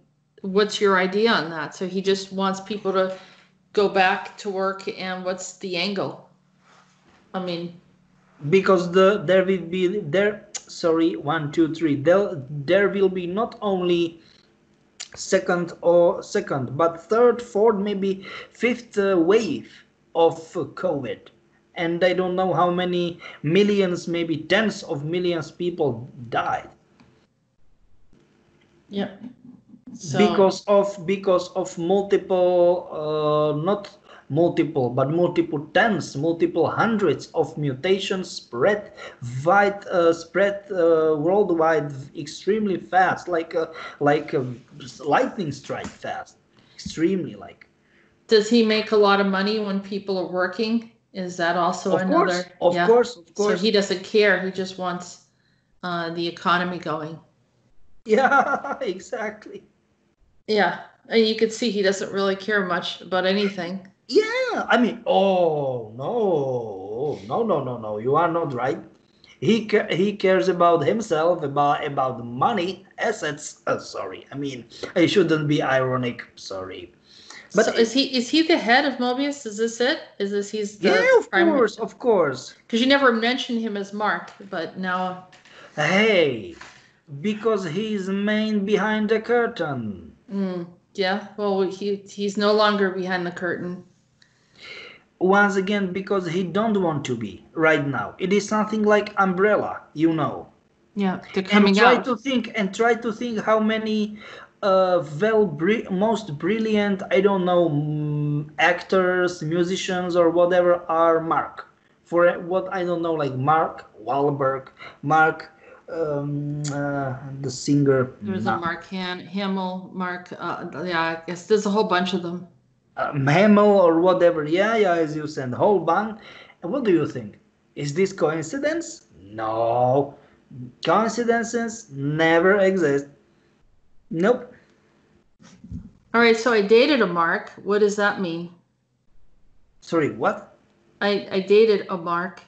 What's your idea on that? So he just wants people to go back to work, and what's the angle? I mean,
because the there will be there sorry one two three. There there will be not only second or second but third fourth maybe fifth uh, wave of covid. And i don't know how many millions maybe tens of millions people died.
Yeah So,
because of because of multiple uh, not multiple but multiple tens multiple hundreds of mutations spread wide uh, spread uh, worldwide extremely fast like a, like a lightning strike fast extremely like
Does he make a lot of money when people are working? Is that also
Of
another?
course, of
yeah.
course, of course.
So he doesn't care. He just wants uh, the economy going.
Yeah, exactly.
Yeah, and you can see he doesn't really care much about anything.
Yeah, I mean, oh no, no, no, no, no. You are not right. He ca- he cares about himself, about about money, assets. Uh, sorry, I mean, I shouldn't be ironic. Sorry, but
so is he is he the head of Mobius? Is this it? Is this he's the
yeah, of
primary-
course, of course.
Because you never mentioned him as Mark, but now
Hey, because he's main behind the curtain.
mm, yeah. Well, he he's no longer behind the curtain.
Once again, because he don't want to be right now. It is something like umbrella, you know.
Yeah, they're
and try
out.
to think and try to think how many uh well bri- most brilliant i don't know mm, actors musicians or whatever are mark for what i don't know like mark Wahlberg, mark um uh, the singer
There's a Mark Han, Hamill, Mark. Uh, yeah, I guess there's a whole bunch of them.
Um, Hamill or whatever. Yeah yeah as you said whole and what do you think? Is this coincidence? No. Coincidences never exist. Nope.
All right, so I dated a Mark. What does that mean?
sorry what?
I I dated a Mark.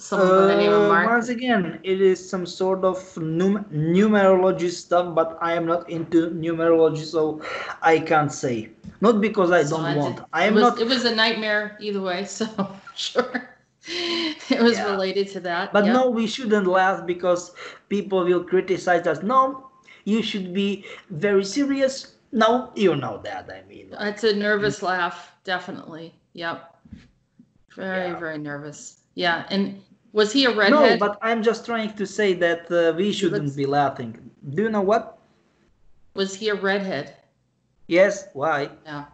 Someone by the name of
Uh,
Mark.
Once again, it is some sort of num- numerology stuff, but I am not into numerology, so I can't say. Not because I
So
don't
I
want.
did-
I
it
am
was,
not.
It was a nightmare either way, so sure. It was
Yeah.
related to that.
But
yeah.
no, we shouldn't laugh because people will criticize us. No, you should be very serious. No, you know that. I mean,
It's a nervous laugh, definitely. Yep. Very,
Yeah.
very nervous. Yeah. And was he a redhead?
no, but I'm just trying to say that uh, we shouldn't
Let's-
be laughing. Do you know what?
was he a redhead?
Yes, why?
Yeah.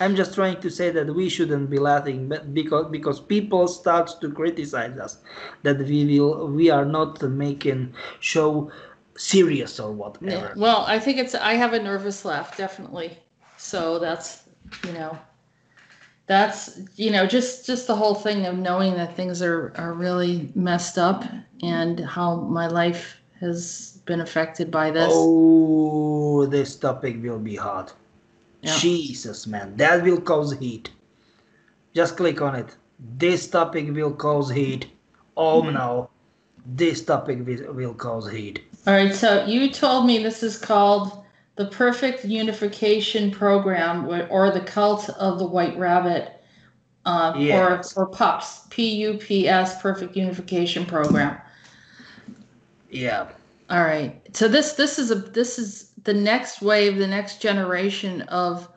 I'm just trying to say that we shouldn't be laughing, but because because people start to criticize us that we will we are not making show serious or
Yeah.
whatever.
Well, I think it's I have a nervous laugh, definitely. So that's you know that's you know just just the whole thing of knowing that things are are really messed up and how my life has been affected by this.
Oh, this topic will be hot.
Yeah.
Jesus, man, that will cause heat. Just click on it. This topic will cause heat. Oh hmm. no, this topic will, will cause heat.
All right, so you told me this is called the Perfect Unification Program or- the Cult of the White Rabbit. Uh,
Yes.
or, or PUPS, P U P S, Perfect Unification Program.
Yeah.
All right. So this this is a this is the next wave, the next generation of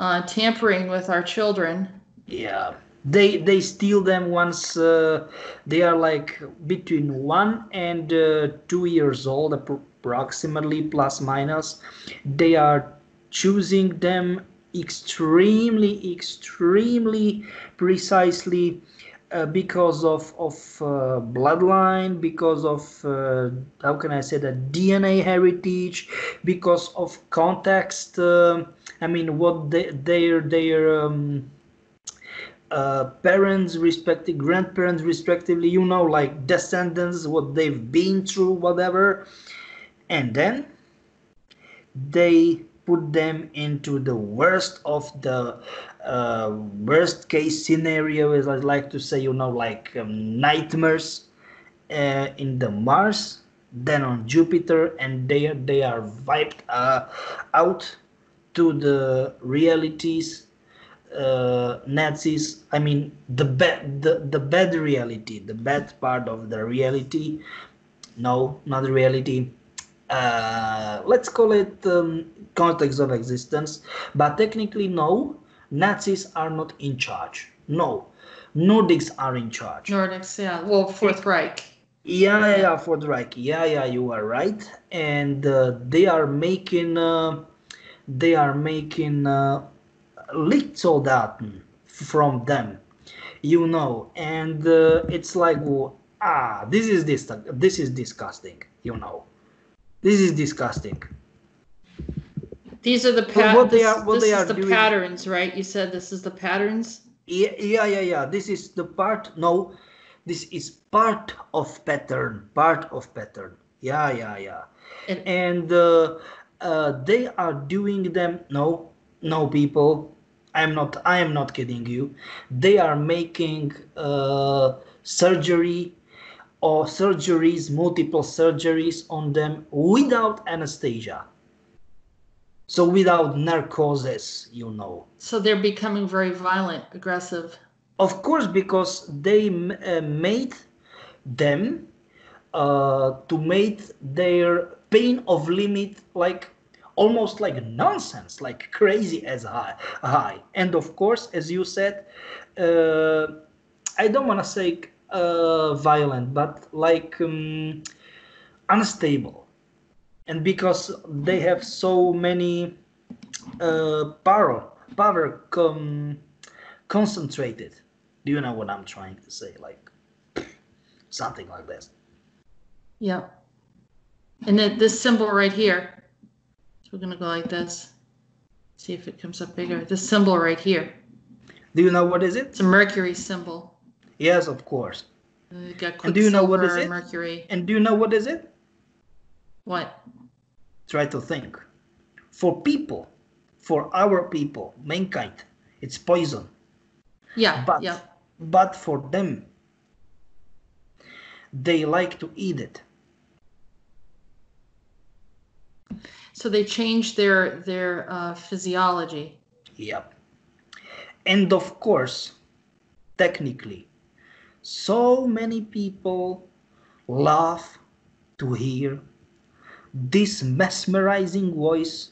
uh, tampering with our children.
Yeah, they they steal them once uh, they are like between one and uh, two years old, approximately plus minus. They are choosing them extremely, extremely precisely. Uh, because of of uh, bloodline, because of uh, how can I say that DNA heritage, because of context. Uh, I mean, what they, their their um, uh, parents, respective grandparents, respectively. You know, like descendants, what they've been through, whatever, and then they put them into the worst of the uh, worst case scenario, as I like to say, you know, like um, nightmares uh, in the Mars, then on Jupiter, and they they are wiped uh, out to the realities. Uh, Nazis, I mean the bad the, the bad reality, the bad part of the reality. No, not the reality uh, let's call it um, context of existence, but technically, no, Nazis are not in charge. No, Nordics are in charge.
Nordics, yeah. Well, Fourth Reich.
Yeah, yeah, yeah, for the Reich. Yeah, yeah, you are right. And uh, they are making, uh, they are making uh, Lichtsoldaten from them, you know. And uh, it's like, well, ah, this is this, this is disgusting, you know. This is disgusting.
These are the
Well,
pat-
what they are- what
this
they
is
are
the
doing-
patterns, right? You said this is the patterns?
Yeah, yeah, yeah, yeah. This is the part. No, this is part of pattern. Part of pattern. Yeah, yeah, yeah.
And-
And uh, uh, they are doing them. No, no, people. I'm not. I am not kidding you. They are making uh, surgery or surgeries, multiple surgeries on them without anesthesia. So without narcosis, you know.
So they're becoming very violent, aggressive.
Of course, because they uh, made them uh, to make their pain of limit like almost like nonsense, like crazy as high. high. And of course, as you said, uh, I don't want to say uh, violent, but like um, unstable. And because they have so many uh, power, power com- concentrated. Do you know what I'm trying to say? Like something like this.
Yeah. And then this symbol right here. So we're gonna go like this. See if it comes up bigger. This symbol right here.
Do you know what is it?
It's a Mercury symbol.
Yes, of course.
Uh, got
And do you know what is it?
and Mercury.
And do you know what is it?
What?
Try to think. For people, for our people, mankind, it's poison.
Yeah.
But
yeah.
but for them, they like to eat it.
So they change their their uh, physiology.
Yep. And of course, technically, so many people love to hear this mesmerizing voice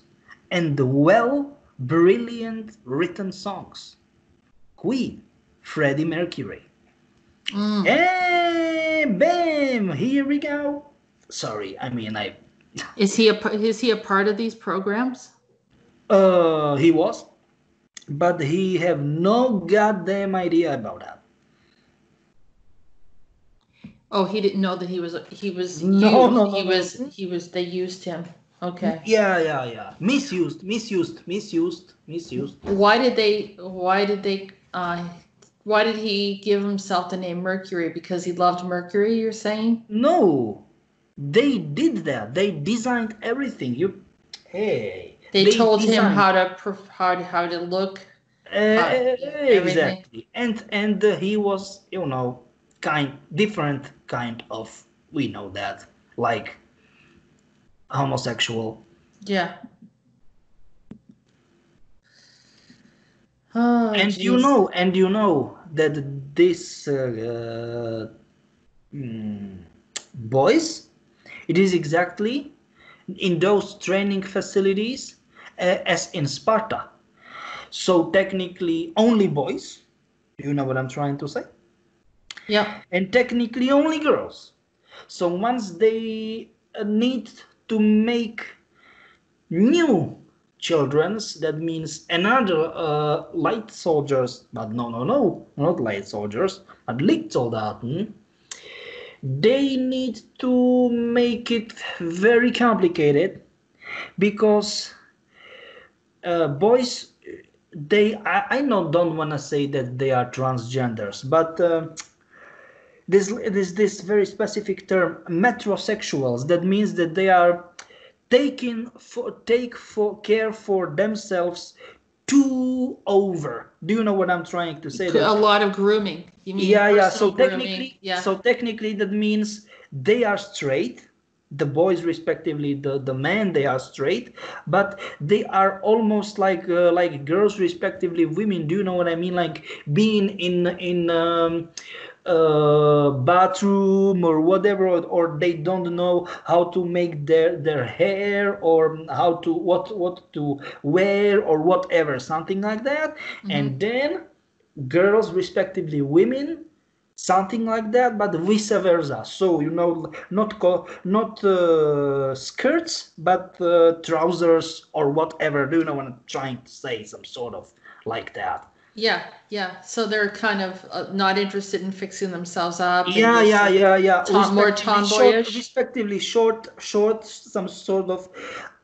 and the well, brilliant written songs. Queen, Freddie Mercury.
Mm.
Hey, bam! Here we go. Sorry, I mean I.
Is he a is he a part of these programs?
Uh, he was, but he have no goddamn idea about that.
Oh, he didn't know that he was he was
No,
used.
no,
he
no,
was he was they used him. Okay.
Yeah, yeah, yeah. Misused, misused, misused, misused.
Why did they why did they uh why did he give himself the name Mercury? Because he loved Mercury, you're saying?
No, they did that. They designed everything. You, hey.
They, told him how to how to, how to look.
Uh,
everything.
exactly. And and uh, he was, you know, kind different kind of. We know that, like homosexual.
Yeah. Oh,
and you know and you know that this uh, mm, boys it is exactly in those training facilities uh, as in sparta so technically only boys you know what i'm trying to say
Yeah.
and technically only girls so once they uh, need to make new children's that means another uh, light soldiers but no no no not light soldiers but light soldaten they need to make it very complicated because uh, boys they i, I not, don't want to say that they are transgenders but uh, this this this very specific term metrosexuals. That means that they are taking for take for care for themselves too over. Do you know what i'm trying to say?
A
That-
lot of grooming. You mean
yeah yeah. So
grooming.
technically
yeah.
so technically that means they are straight. The boys respectively the the men they are straight. But they are almost like uh, like girls respectively women. Do you know what i mean? Like being in in um, uh, bathroom or whatever or, or they don't know how to make their their hair or how to what what to wear or whatever something like that. And then girls respectively women something like that but vice versa. So you know not co- not uh, skirts but uh, trousers or whatever. Do you know what i'm trying to say? Some sort of like that
yeah, yeah. So they're kind of uh, not interested in fixing themselves up.
yeah
just,
yeah yeah yeah
tom- more
Respectively short-
tomboyish?
respectively short short some sort of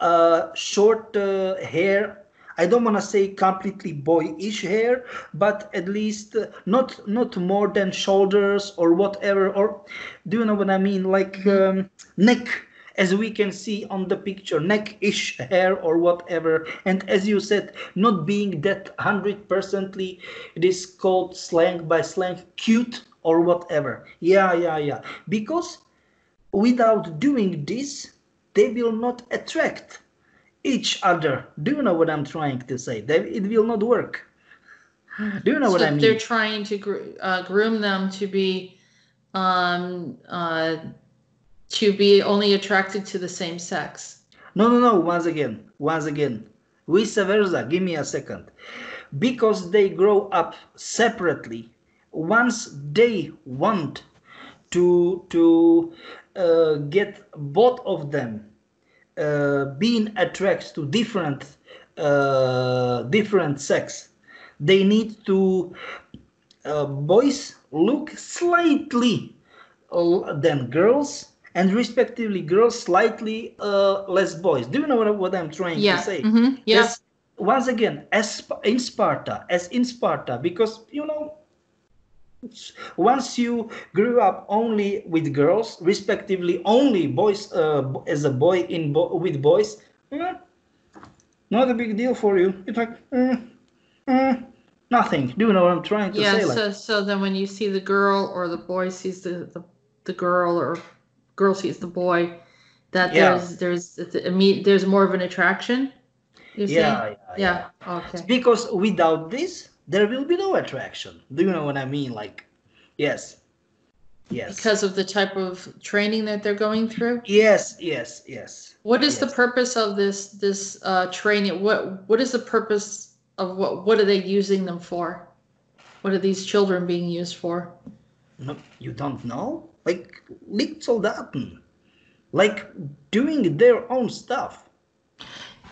uh, short uh, hair. I don't want to say completely boyish hair, but at least uh, not not more than shoulders or whatever. Or do you know what I mean? Like um, neck, as we can see on the picture, neck-ish hair or whatever. And as you said, not being that hundred percently, it is called slang by slang, cute or whatever. Yeah, yeah, yeah. Because without doing this, they will not attract each other. Do you know what I'm trying to say? They, it will not work. Do you know
so
what I mean?
they're trying to gr- uh, groom them to be um, uh, to be only attracted to the same sex.
No, no, no. Once again, once again, vice versa. Give me a second. Because they grow up separately, once they want to to uh, get both of them uh, being attracted to different uh, different sex, they need to uh, boys look slightly uh, than girls and respectively girls slightly uh, less boys. Do you know what, what I'm trying
Yeah.
to say?
hmm Yeah.
As- once again, as in Sparta, as in Sparta, because you know, once you grew up only with girls, respectively only boys, uh, as a boy in bo- with boys, eh, not a big deal for you. It's like mm, mm, nothing. Do you know what I'm trying to
Yeah.
say? Like,
So so then when you see the girl or the boy sees the the, the girl or girl sees the boy, that
Yeah.
there's there's a imme- there's more of an attraction. You're
yeah, yeah,
Yeah. Okay.
Because without this, there will be no attraction. Do you know what I mean? Like, yes, yes,
Because of the type of training that they're going through.
yes, yes, yes.
What is the purpose of this this uh, training? What what is the purpose of what what are they using them for? What are these children being used for?
No, you don't know? Like likt soldaten, like doing their own stuff.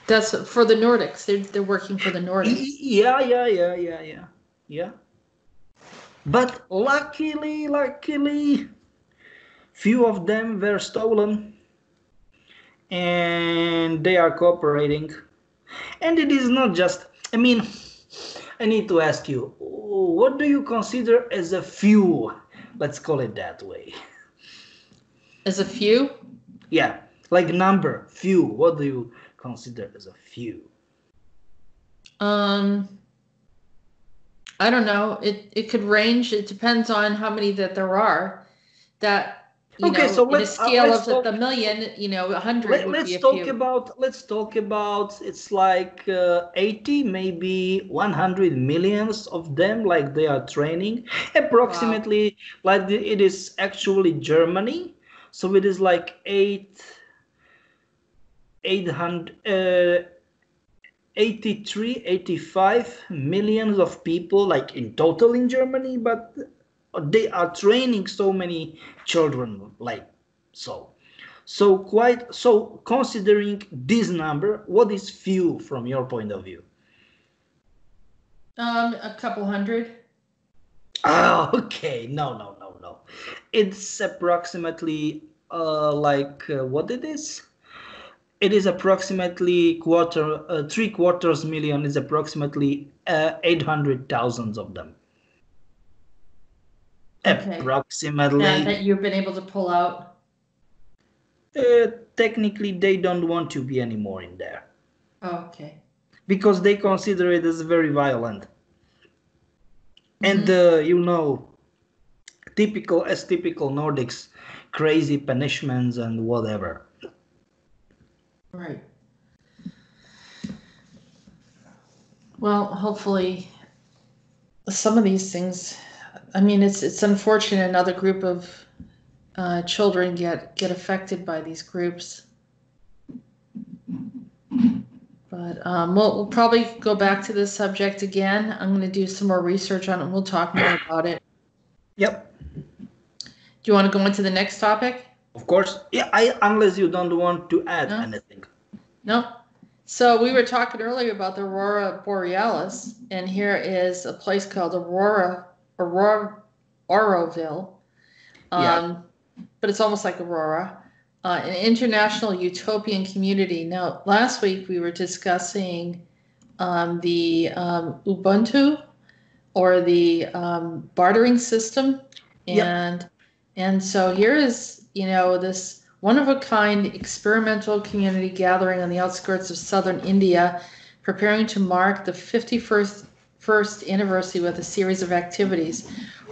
That's for the Nordics. They're they're working for the Nordics.
Yeah, yeah, yeah, yeah, yeah, yeah. But luckily, luckily, few of them were stolen, and they are cooperating. And it is not just. I mean, I need to ask you, what do you consider as a few? Let's call it that way.
As a few,
Yeah, like number, few. What do you consider as a few?
um, I don't know. It it could range. It depends on how many that there are. That
Okay,
know,
so
in a
let's- uh,
scale
let's
of
talk-
the million, you know, hundred
Let,
would
us talk
few.
about let's talk about it's like uh, 80 maybe 100 millions of them like they are training. Approximately like the, it is actually germany. So it is like 8 800 uh, 83 85 millions of people like in total in germany but they are training so many children like so so quite so considering this number, what is few from your point of view?
Um, a couple hundred.
Ah, okay. No, no, no, no. It's approximately uh like uh, what it is? It is approximately quarter uh, three quarters million is approximately uh, eight hundred thousands of them.
Okay.
Approximately.
That, that you've been able to pull out.
Uh, technically, they don't want to be anymore in there.
Okay.
because they consider it as very violent. And uh, you know, typical as typical Nordics, crazy punishments and whatever.
Right. Well, hopefully, some of these things. I mean, it's it's unfortunate another group of uh, children get get affected by these groups. But um, we'll, we'll probably go back to this subject again. I'm going to do some more research on it. and We'll talk more about it.
Yep,
Do you want to go into the next topic?
of course. Yeah, I unless you don't want to add
No.
anything.
No. So we were talking earlier about the Aurora Borealis, and here is a place called Aurora, Aurora, Auroville. Um,
Yeah.
But it's almost like Aurora. uh, an international utopian community. Now, last week we were discussing um, the um, Ubuntu or the um, bartering system,
Yep.
and and so here is you know this one of a kind experimental community gathering on the outskirts of southern India, preparing to mark the 51st first anniversary with a series of activities.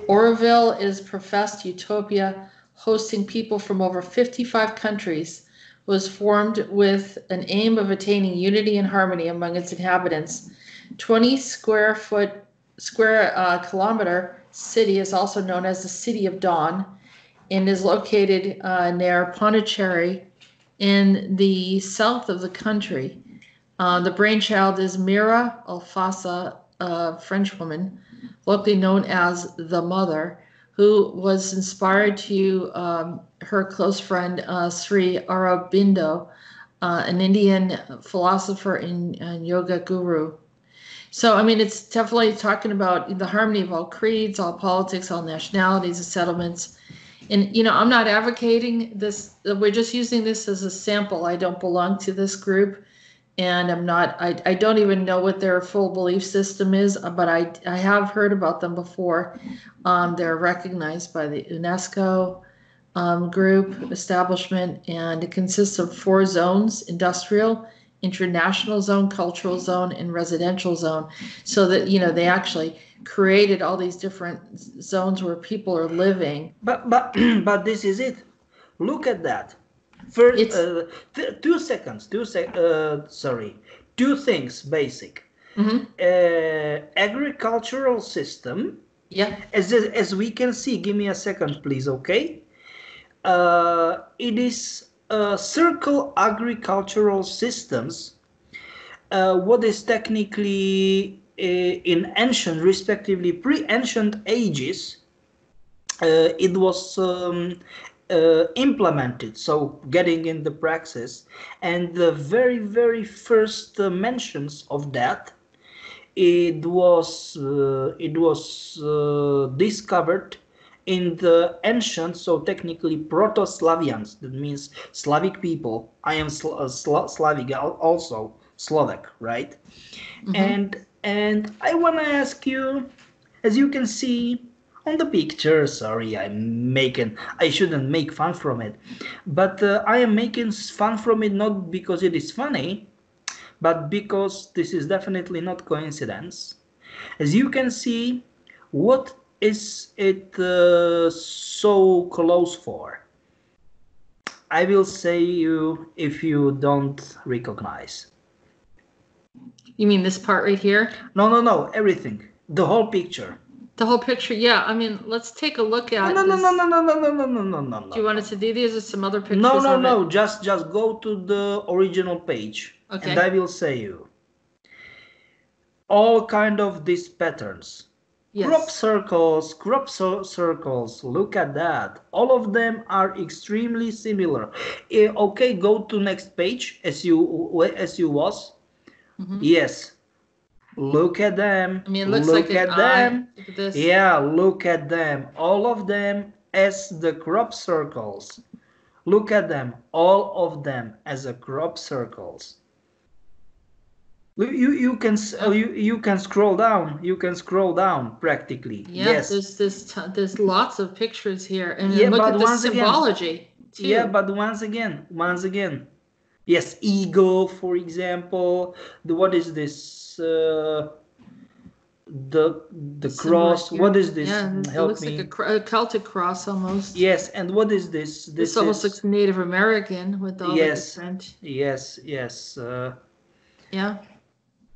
Auroville is professed utopia, hosting people from over 55 countries, was formed with an aim of attaining unity and harmony among its inhabitants. 20 square foot square uh, kilometer city is also known as the City of Dawn and is located uh, near Pondicherry in the south of the country. Uh, the brainchild is Mirra Alfassa, a French woman, locally known as the Mother, who was inspired to um, her close friend uh, Sri Aurobindo, uh, an Indian philosopher and, and yoga guru. So, I mean, it's definitely talking about the harmony of all creeds, all politics, all nationalities, and settlements. And, you know, I'm not advocating this, we're just using this as a sample. I don't belong to this group. And I'm not, I, I don't even know what their full belief system is, but I, I have heard about them before. Um, they're recognized by the UNESCO um, group establishment, and it consists of four zones industrial, international zone, cultural zone, and residential zone. So that, you know, they actually created all these different zones where people are living.
But but but this is it. Look at that. First, uh, th- two seconds. Two sec. Uh, sorry. Two things. Basic.
Mhm.
Uh, agricultural system.
Yeah.
As as we can see. Give me a second, please. Okay. Uh, it is uh, circle agricultural systems. Uh, what is technically uh, in ancient, respectively pre-ancient ages, uh, it was um, uh, implemented, so getting in the praxis. And the very, very first uh, mentions of that, it was uh, it was uh, discovered in the ancient, so technically Proto-Slavians, that means Slavic people. I am Sl- uh, Sla- Slavic, also Slovak, right? And and I want to ask you, as you can see on the picture, sorry, I'm making, I shouldn't make fun from it, but uh, I am making fun from it not because it is funny, but because this is definitely not coincidence. As you can see, what is it uh, so close for? I will say you if you don't recognize.
You mean this part right here?
No, no, no, everything. The whole picture.
The whole picture? Yeah. I mean, let's take a look at
no, no,
this.
no, no, no, no, no, no, no, no, no.
Do you want us to do these or some other pictures?
No, no,
it?
no. Just, just go to the original page,
Okay.
and I will say you. All kind of these patterns. Crop circles, crop cir- circles. Look at that. All of them are extremely similar. Eh, okay, go to next page as you as you was.
Mhm.
Yes. Look at them.
I mean, looks
look
like an
at
eye.
them.
Look at.
Yeah, look at them. All of them as the crop circles. Look at them. All of them as a crop circles. You you, you can uh, you you can scroll down. You can scroll down practically.
Yeah,
yes.
there's this t- there's lots of pictures here, and
Yeah,
look
but
at the
once again-. Yeah, but once again, once again, yes, ego, for example. The what is this? Uh, the the
Symbol
cross.
here.
What is this?
Yeah, it
Help
looks
me.
like a, cr- a Celtic cross almost.
Yes, and what is this?
this almost
is-
looks Native American with all
Yes.
the.
Yes, yes, uh,
Yeah,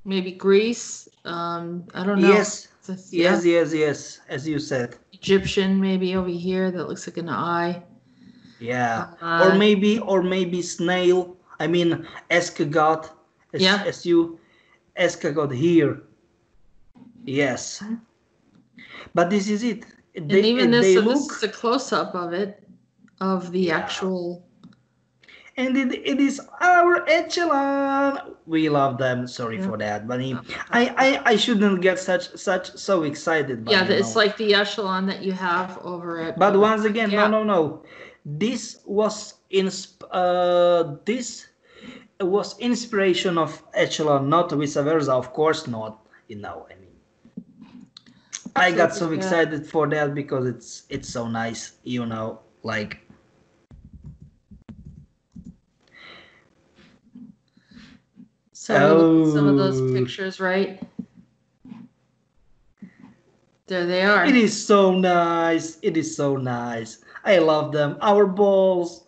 maybe Greece. Um, I don't know.
yes,
yeah.
yes, yes, yes. As you said,
Egyptian maybe over here that looks like an eye.
yeah,
Uh,
or maybe, or maybe snail. I mean, escargot. As,
Yeah.
as you, ask God here. Yes, but this is it.
and even this,
they
so
look,
this is a close up of it, of the
Yeah.
actual.
and it, it is our echelon. We love them. Sorry
Yeah.
for that, but I, I, I shouldn't get such, such so excited.
Yeah, it's
know.
like the echelon that you have over at.
But once again,
yeah.
no, no, no. this was in uh, this was inspiration of echelon not vice versa of course not you know i mean i got so excited for that because it's it's so nice you know like
Some, of, the, some of
Oh.
those pictures, right? There they are.
it is so nice it is so nice i love them our balls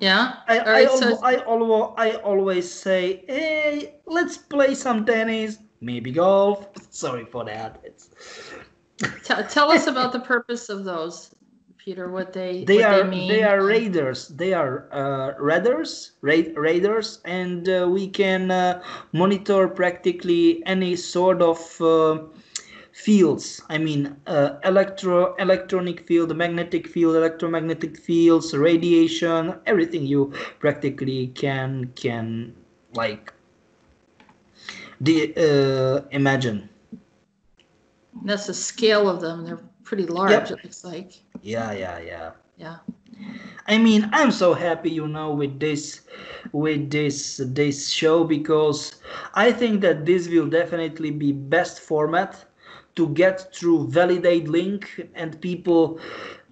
Yeah.
I, I,
right,
al-
so-
I, always, I always say, hey, let's play some tennis, maybe golf. Sorry for that. It's,
Tell, tell us about the purpose of those, Peter. What they
they
what
are
they mean.
they are raiders. They are uh, raiders, ra- raiders, and uh, we can uh, monitor practically any sort of uh, fields. I mean, uh, electro electronic field, magnetic field, electromagnetic fields, radiation, everything you practically can can like the uh, imagine.
That's the scale of them. They're pretty large.
Yep.
It looks like.
Yeah, yeah, yeah.
Yeah.
I mean, I'm so happy, you know, with this, with this this show because I think that this will definitely be best format to get through validate link and people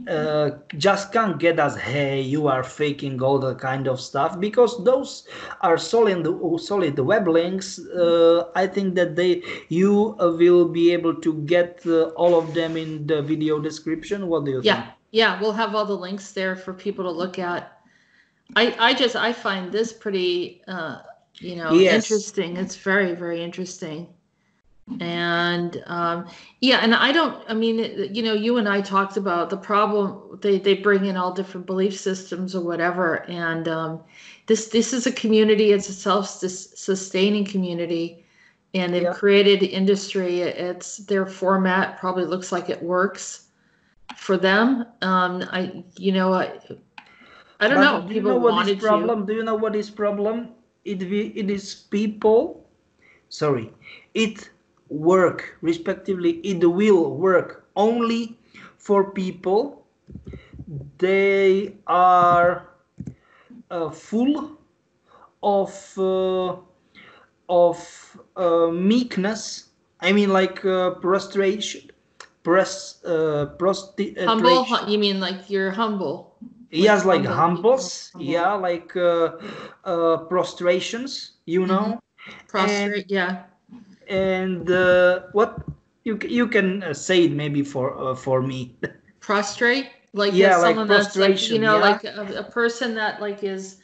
uh, just can't get us hey you are faking all the kind of stuff because those are solid solid web links uh, i think that they you will be able to get uh, all of them in the video description what do you think
Yeah. Yeah. We'll have all the links there for people to look at. I I just I find this pretty uh you know
Yes.
interesting. It's very very interesting. And um, yeah, and I don't. I mean, you know, you and I talked about the problem. They they bring in all different belief systems or whatever, and um, this this is a community. It's a self-sustaining community, and they've
Yeah.
created industry. It's their format probably looks like it works for them. Um, I you know I I don't
But
know.
Do you
People
know what
wanted
is problem? Do you know what is problem? It it is people. Sorry, it work respectively. It will work only for people. They are uh, full of uh, of uh, meekness. I mean, like uh, prostration, pros, uh, uh,
humble. You mean like you're humble?
Yes, like
humble
humbles,
people,
yeah, like uh, uh, prostrations, you know,
Prostrate. yeah.
And uh, what you you can uh, say it maybe for uh, for me.
prostrate like
Yeah, like
someone that's like you know
yeah.
like a, a person that like is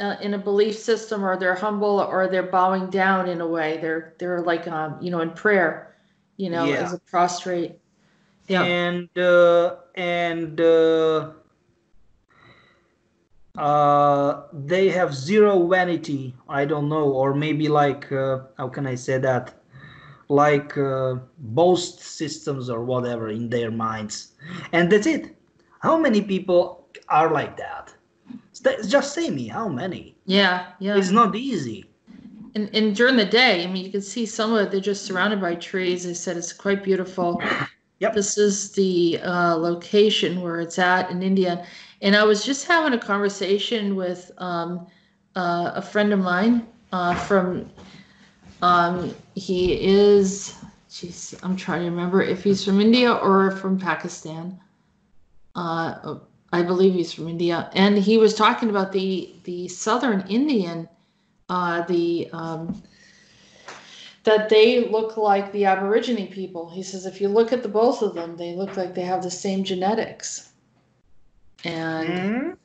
uh, in a belief system or they're humble or they're bowing down in a way they're they're like um you know in prayer you know
Yeah.
as a prostrate yeah
And uh, and uh, uh, they have zero vanity. I don't know, or maybe like uh, how can I say that? Like uh, boast systems or whatever in their minds, and that's it. How many people are like that? St- Just say me how many.
yeah yeah
It's not easy.
and, and during the day i mean you can see some of it they're just surrounded by trees they said it's quite beautiful
Yep.
this is the uh, location where it's at in india and i was just having a conversation with um, uh, a friend of mine uh, from um, he is jeez i'm trying to remember if he's from india or from pakistan uh, i believe he's from india and he was talking about the the southern indian uh, the um, that they look like the Aborigine people. He says if you look at the both of them, they look like they have the same genetics. And
Mhm.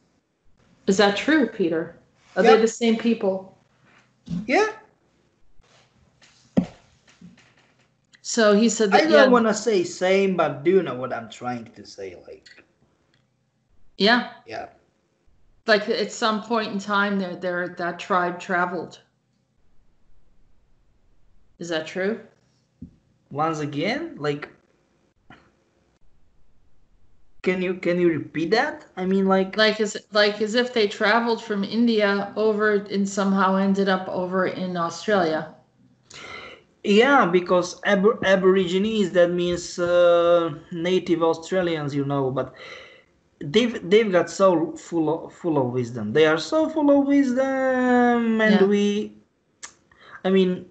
is that true, Peter? Are
Yep.
they the same people?
Yeah,
So he said
I don't
yeah,
want to say same, but do you know what I'm trying to say? Like,
yeah,
yeah.
like at some point in time, there, there, that tribe traveled. Is that true?
once again like can you can you repeat that i mean like
Like as like as if they traveled from India over and somehow ended up over in Australia.
Yeah because Ab- aborigines that means uh, native australians you know but they've they've got so full of, full of wisdom. They are so full of wisdom, and
Yeah.
we, I mean,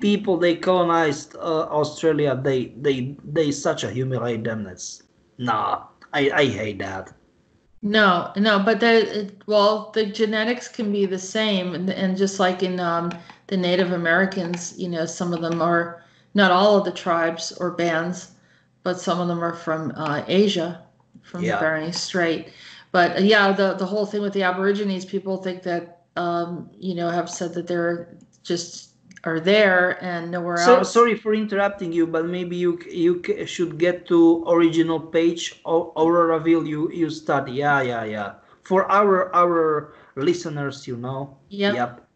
people they colonized uh, Australia. They they they such a humiliate them. That's nah. I I hate that.
No, no, but the well, the genetics can be the same, and, and just like in um, the Native Americans, you know, some of them are not all of the tribes or bands, but some of them are from uh, Asia, from
Yeah.
the Bering Strait. But uh, yeah, the the whole thing with the Aborigines, people think that um, you know have said that they're just are there and nowhere
So
else.
sorry for interrupting you, but maybe you you should get to original page or Auroraville you you study. Yeah, yeah, yeah. For our our listeners, you know.
Yep.
Yep.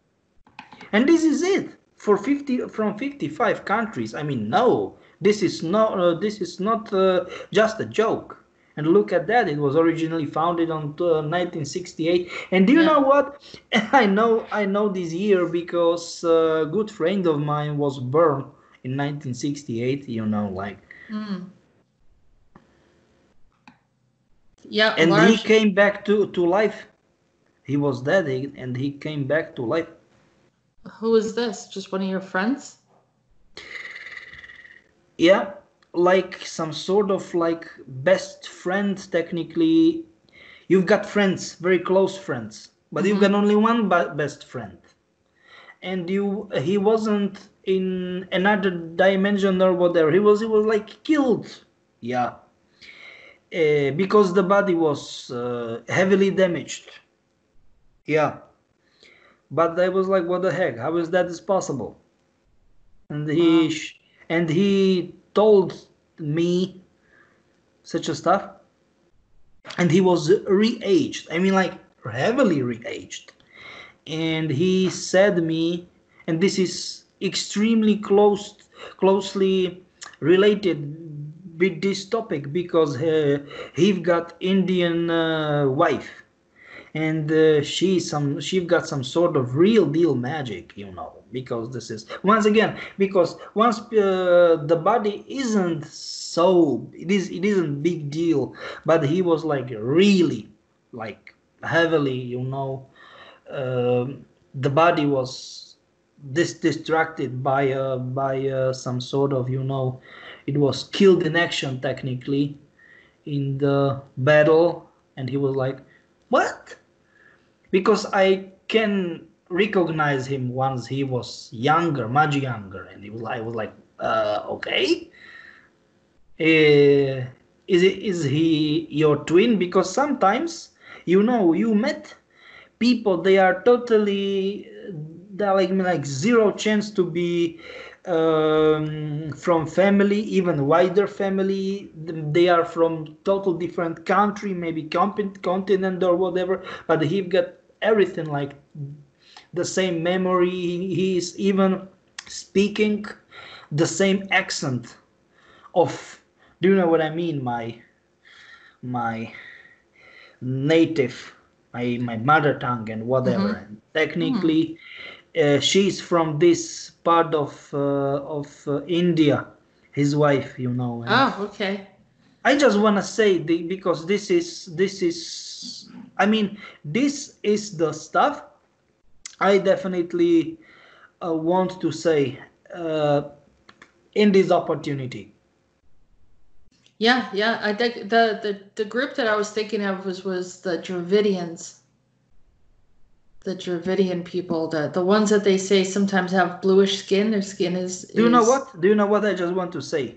And this is it for 50 from 55 countries. I mean, no, this is not uh, this is not uh, just a joke. And look at that, it was originally founded on uh, 1968. And do you
Yeah.
know what? I know I know this year because a good friend of mine was born in 1968. You know, like,
Mm. Yeah,
and he came back to to life. He was dead, and he came back to life.
Who is this? Just one of your friends?
yeah like some sort of like best friend technically. You've got friends very close friends but you've got only one best friend. And you he wasn't in another dimension or whatever. He was he was like killed. Yeah. Uh, because the body was uh, heavily damaged. Yeah but I was like what the heck? How is that is possible? And he
Wow.
sh- and he told me such a stuff. And he was re-aged. I mean like heavily re-aged. And he said me and this is extremely close closely related with this topic because uh, he got indian uh, wife and uh, she some she got some sort of real deal magic you know because this is once again because once uh, the body isn't so it is it isn't big deal but he was like really like heavily you know um, the body was this distracted by uh, by uh, some sort of you know it was killed in action technically in the battle. And he was like what because I can recognize him once he was younger, much younger, and he was I was like, uh, okay, uh, is he your twin? Because sometimes you know you met people they are totally they're like like zero chance to be um, from family even wider family they are from total different country maybe continent or whatever but he got everything like the same memory he is even speaking the same accent of do you know what i mean my my native my my mother tongue and whatever
Mhm.
and technically uh, she's from this part of uh, of uh, india his wife you know
Oh, okay.
I just want to say the, because this is this is I mean this is the stuff I definitely uh, want to say uh, in this opportunity.
Yeah, yeah. I think the, the the group that I was thinking of was was the Dravidians. The Dravidian people, the the ones that they say sometimes have bluish skin. Their skin is.
Do you know what? Do you know what I just want to say?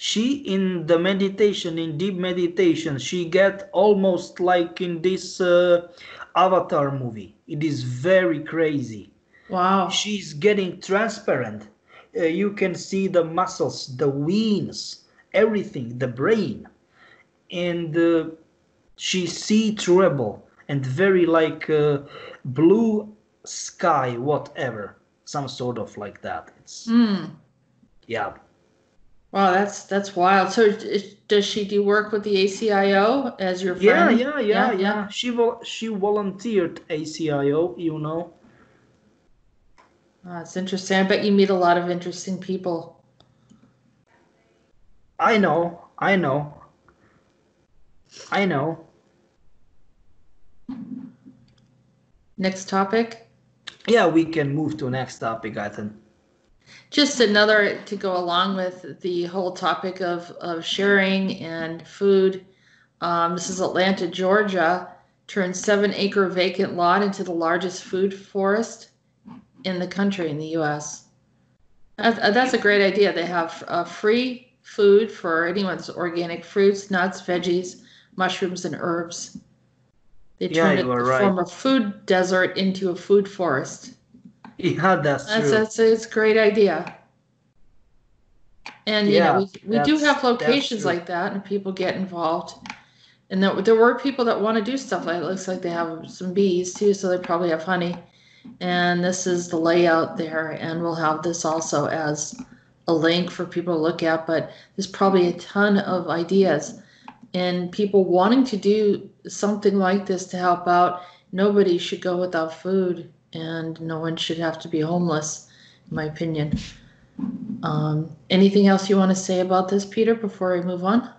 She in the meditation, in deep meditation, she get almost like in this uh, Avatar movie. It is very crazy.
Wow.
she's getting transparent uh, you can see the muscles the veins everything the brain and uh, she see trouble and very like uh, blue sky whatever some sort of like that it's
Hmm.
yeah
Wow, that's that's wild. So does she do work with the ACIO as your friend?
Yeah,
yeah,
yeah, yeah. yeah. She vol- she volunteered ACIO, you know.
Oh, that's interesting. I bet you meet a lot of interesting people.
I know. I know. I know.
Next topic?
Yeah, we can move to next topic, I think.
Just another to go along with the whole topic of, of sharing and food. Um, this is Atlanta, Georgia, turned seven acre vacant lot into the largest food forest in the country in the US. That's, that's a great idea. They have uh, free food for anyone's organic fruits, nuts, veggies, mushrooms, and herbs. They
Yeah,
turned it
you
from
right.
a food desert into a food forest.
Yeah, that's,
That's
true.
that's it's a great idea. And you
Yeah,
know, we, we do have locations like that, and people get involved. And there, there were people that want to do stuff like it looks like they have some bees too, so they probably have honey. And this is the layout there, and we'll have this also as a link for people to look at. But there's probably a ton of ideas, and people wanting to do something like this to help out. Nobody should go without food, and no one should have to be homeless, in my opinion. Um, anything else you want to say about this, Peter, before we move on?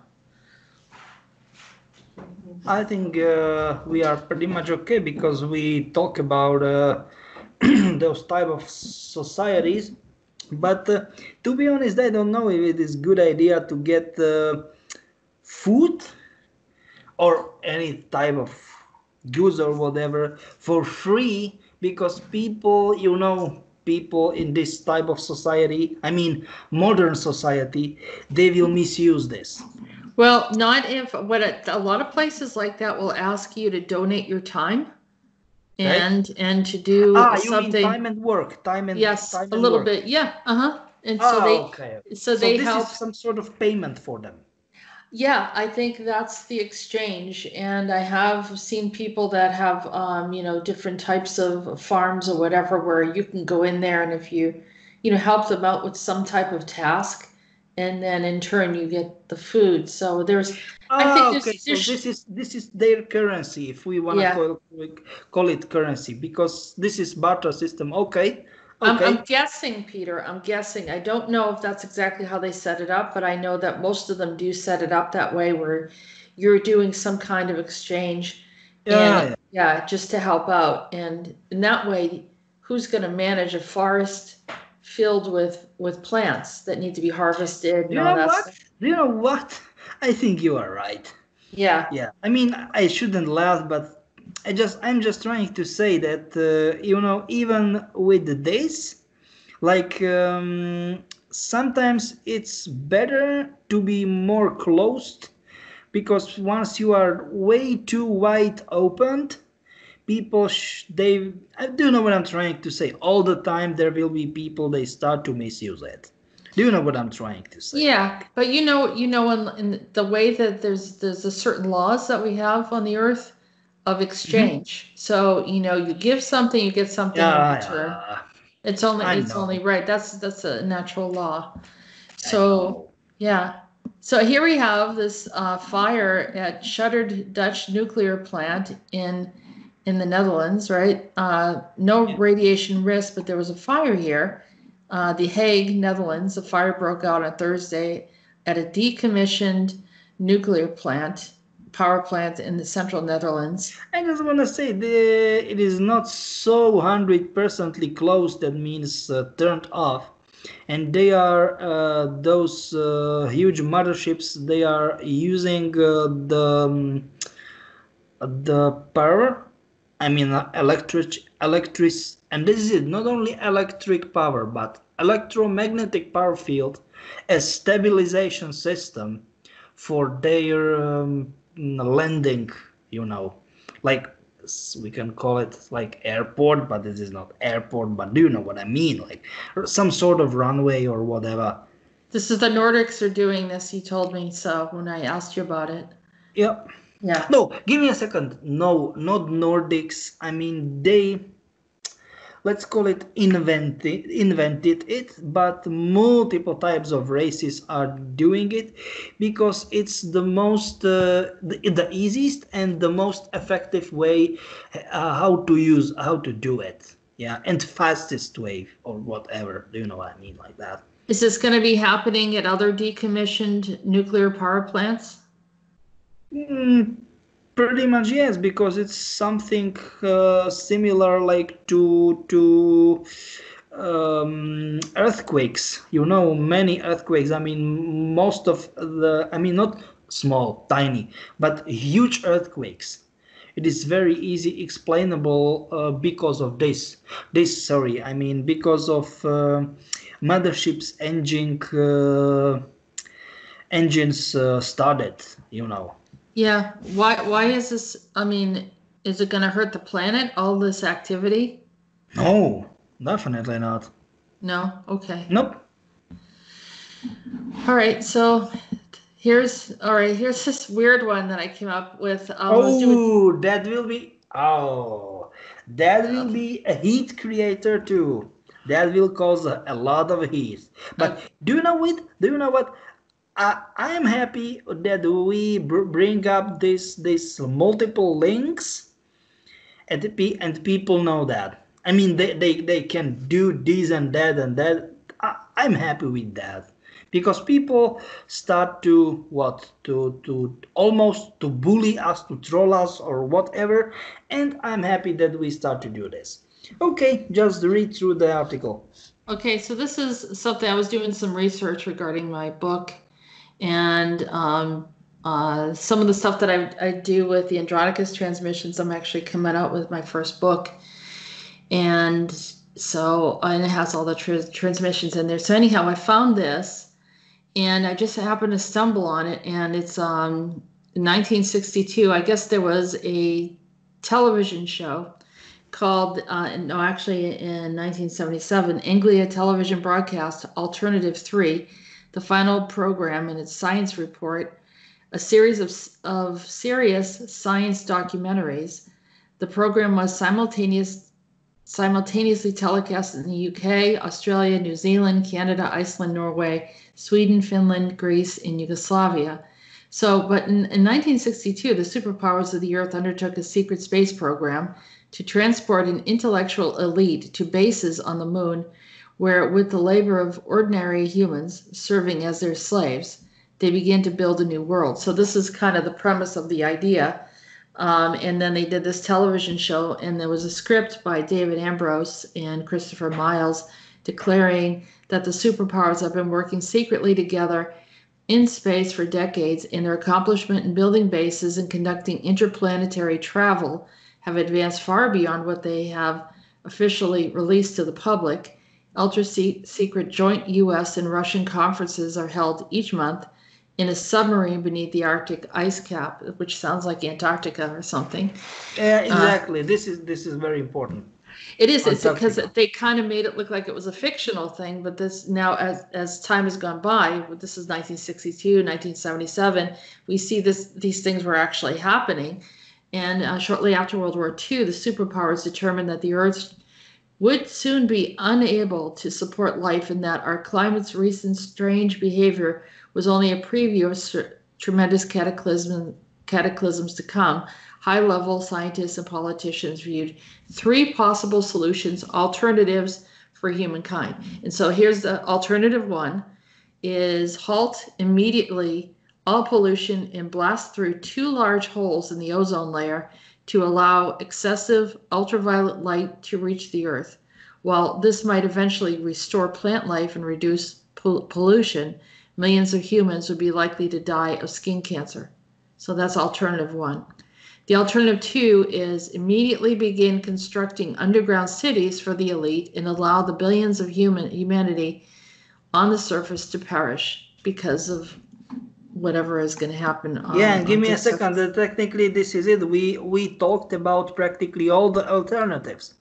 I think uh, we are pretty much okay because we talk about uh, those type of societies. But uh, to be honest, I don't know if it is a good idea to get uh, food or any type of goods or whatever for free because people, you know, people in this type of society, I mean modern society, they will misuse this.
Well, not if what a, a lot of places like that will ask you to donate your time
Right.
and and to do
Ah, you
something.
mean time and work, time and
yes,
time
a
and
little
work.
bit. Yeah, uh huh. And
Ah,
so they
okay.
so
So
they
this
help.
is some sort of payment for them.
Yeah, I think that's the exchange. And I have seen people that have, um, you know, different types of farms or whatever where you can go in there and if you, you know, help them out with some type of task, and then in turn you get the food. So there's, I think
Ah,
there's-
okay. So
there's-
this is this is their currency, if we want to
Yeah.
call, call it currency, because this is barter system. Okay.
I'm,
Okay.
I'm guessing, Peter, I'm guessing. I don't know if that's exactly how they set it up, but I know that most of them do set it up that way where you're doing some kind of exchange.
yeah,
and, yeah, just to help out. And in that way, who's going to manage a forest filled with with plants that need to be harvested
You know what?
stuff?
You know what? I think you are right.
Yeah.
Yeah. I mean, I shouldn't laugh, but I just I'm just trying to say that uh, you know even with this, like um, sometimes it's better to be more closed because once you are way too wide opened people sh- they i do know what i'm trying to say? All the time there will be people they start to misuse it do you know what i'm trying to say?
Yeah, but you know, you know, in, in the way that there's there's a certain laws that we have on the earth of exchange. So you know, you give something, you get something in return.
yeah,
It's only
I
it's
know.
only right. That's that's a natural law. So yeah. So here we have this uh, fire at shuttered Dutch nuclear plant in in the Netherlands, right? Uh, no
Yeah.
radiation risk, but there was a fire here. Uh, the Hague, Netherlands. The fire broke out on Thursday at a decommissioned nuclear plant, power plant in the central Netherlands.
I just want to say the it is not so hundred percently closed. That means uh, turned off, and they are uh, those uh, huge motherships. They are using uh, the um, the power. I mean uh, electric electric, and this is. Not only electric power, but electromagnetic power field as stabilization system for their um, landing you know like we can call it like airport but this is not airport but do you know what i mean like some sort of runway or whatever
This is the Nordics are doing this. He told me so when I asked you about it.
yep
Yeah.
no give me a second no not nordics i mean they let's call it invented invented it but multiple types of races are doing it because it's the most uh, the, the easiest and the most effective way uh, how to use how to do it. Yeah and fastest way or whatever. Do you know what i mean like that?
Is this going to be happening at other decommissioned nuclear power plants?
Mm, Pretty much yes, because it's something uh, similar like to to um, earthquakes. You know, many earthquakes. I mean, most of the. I mean, not small, tiny, but huge earthquakes. It is very easy explainable uh, because of this. This, sorry, I mean because of uh, mothership's engine uh, engines uh, started. You know.
Yeah. Why? Why is this? I mean, is it going to hurt the planet? All this activity?
No, definitely not.
No. Okay.
Nope.
All right. So here's all right. Here's this weird one that I came up with. Um,
Oh, that will be oh, that will be a heat creator too. That will cause a, a lot of heat. But do you know what? Do you know what? I I am happy that we br- bring up this this multiple links, and pe- and people know that. I mean, they, they, they can do this and that and that. I, I'm happy with that because people start to what to to almost to bully us to troll us or whatever and i'm happy that we start to do this okay just read through the article
Okay, so this is something I was doing some research regarding my book, and um, uh, some of the stuff that I, I do with the Andronicus transmissions. I'm actually coming out with my first book, and so and it has all the tra- transmissions in there. So anyhow, I found this, and I just happened to stumble on it, and it's um 1962. I guess there was a television show called, uh, no, actually in 1977, Anglia Television Broadcast Alternative 3, the final program in its science report, a series of, of serious science documentaries. The program was simultaneous, simultaneously telecast in the UK, Australia, New Zealand, Canada, Iceland, Norway, Sweden, Finland, Greece, and Yugoslavia. So, but in, in 1962, the superpowers of the Earth undertook a secret space program to transport an intellectual elite to bases on the moon, where, with the labor of ordinary humans serving as their slaves, they began to build a new world. So, this is kind of the premise of the idea. Um, and then they did this television show, and there was a script by David Ambrose and Christopher Miles declaring that the superpowers have been working secretly together in space for decades, and their accomplishment in building bases and conducting interplanetary travel have advanced far beyond what they have officially released to the public. Ultra secret joint US and Russian conferences are held each month in a submarine beneath the Arctic ice cap, which sounds like Antarctica or something.
yeah exactly this is this is very important
It is. It's because they kind of made it look like it was a fictional thing, but this now, as as time has gone by, this is 1962, 1977. We see this; these things were actually happening, and uh, shortly after World War II, the superpowers determined that the Earth would soon be unable to support life, and that our climate's recent strange behavior was only a preview of tremendous cataclysm cataclysms to come. High level scientists and politicians viewed three possible solutions, alternatives for humankind. And so here's the alternative one is halt immediately all pollution and blast through two large holes in the ozone layer to allow excessive ultraviolet light to reach the earth. While this might eventually restore plant life and reduce pol- pollution, millions of humans would be likely to die of skin cancer. So that's alternative one. The alternative two is immediately begin constructing underground cities for the elite and allow the billions of human humanity on the surface to perish because of whatever is going to happen. On,
yeah and give me a second uh, technically this is it we we talked about practically all the alternatives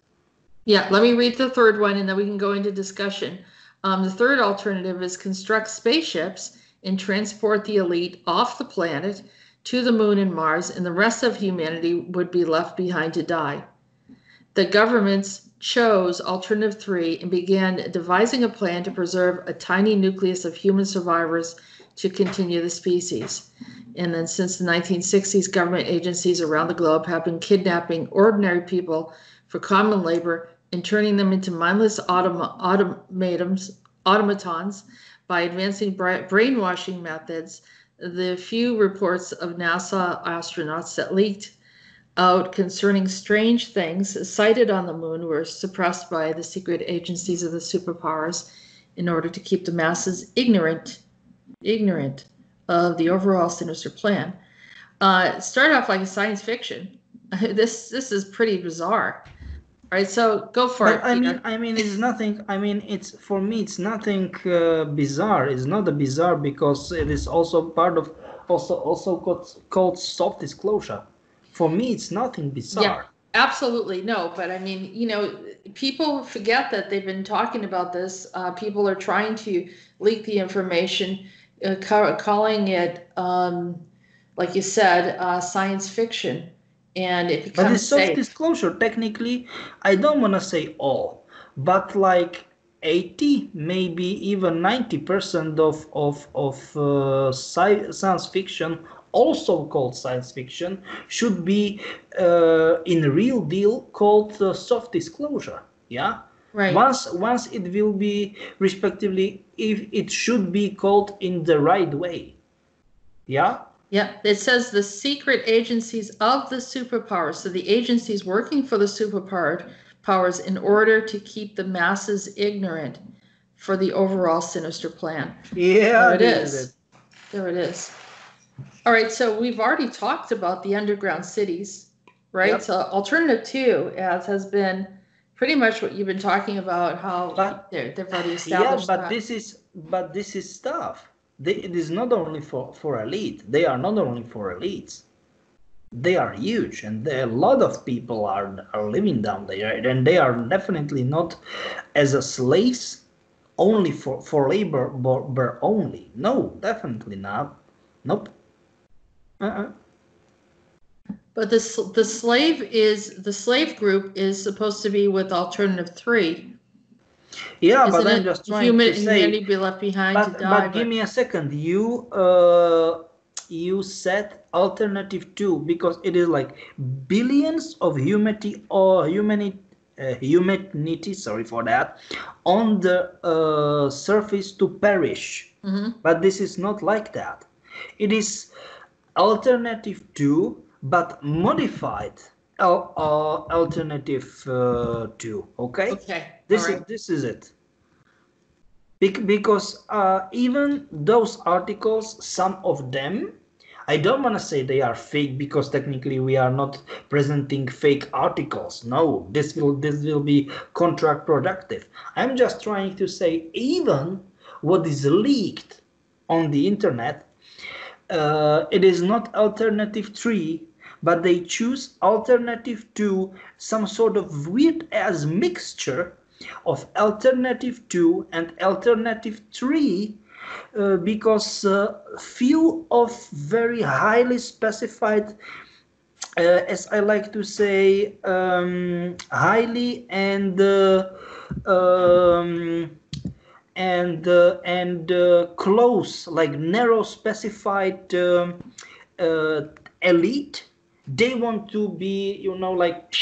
Yeah, let me read the third one and then we can go into discussion. Um, the third alternative is construct spaceships and transport the elite off the planet to the moon and Mars, and the rest of humanity would be left behind to die. The governments chose alternative three and began devising a plan to preserve a tiny nucleus of human survivors to continue the species. And then since the 1960s, government agencies around the globe have been kidnapping ordinary people for common labor and turning them into mindless autom- automatons, automatons by advancing bra- brainwashing methods the few reports of NASA astronauts that leaked out concerning strange things sighted on the moon were suppressed by the secret agencies of the superpowers in order to keep the masses ignorant ignorant of the overall sinister plan. Uh, it started off like a science fiction. this this is pretty bizarre. Right, so go for
But
it.
I
Peter.
mean, I mean, it's nothing. I mean, it's for me, it's nothing uh, bizarre. It's not a bizarre because it is also part of also also called, called soft disclosure. For me, it's nothing bizarre.
Yeah, Absolutely no, but I mean, you know, people forget that they've been talking about this. Uh, people are trying to leak the information, uh, ca- calling it, um, like you said, uh, science fiction, and it
But
becomes
it's soft
safe.
disclosure. Technically, I don't want to say all, but like 80, maybe even 90 percent of of of uh, sci- science fiction, also called science fiction, should be uh, in real deal called uh, soft disclosure. Yeah.
right.
Once once it will be respectively, if it should be called in the right way. Yeah.
Yeah, it says the secret agencies of the superpowers. So the agencies working for the superpower powers in order to keep the masses ignorant for the overall sinister plan.
Yeah.
There it is. There it is. All right, so we've already talked about the underground cities, right?
Yep.
So alternative two as has been pretty much what you've been talking about, how
But-
they're, they've already established yeah
but
that.
this is but this is stuff. They, it is not only for for elite. They are not only for elites. They are huge and a lot of people are are living down there and they are definitely not as a slaves only for for labor but, but only. No definitely not. Nope. Uh-uh.
But the the slave is the slave group is supposed to be with alternative three.
yeah
Isn't
but i'm just trying
Human,
to say
humanity be left behind
but,
to die.
but give me a second you uh you said alternative two because it is like billions of humanity or humanity uh, humanity sorry for that on the uh, surface to perish
Mhm.
but this is not like that it is alternative two but modified al- uh, alternative uh, two okay?
Okay.
this is this is it. Bec- because uh, even those articles some of them i don't want to say they are fake because technically we are not presenting fake articles. No this will this will be contract productive i'm just trying to say even what is leaked on the internet uh, it is not alternative 3 but they choose alternative 2 some sort of weird as mixture of alternative 2 and alternative 3 uh, because uh, few of very highly specified uh, as I like to say, um, highly and uh, um, and uh, and uh, close, like narrow specified um, elite. They want to be, you know, like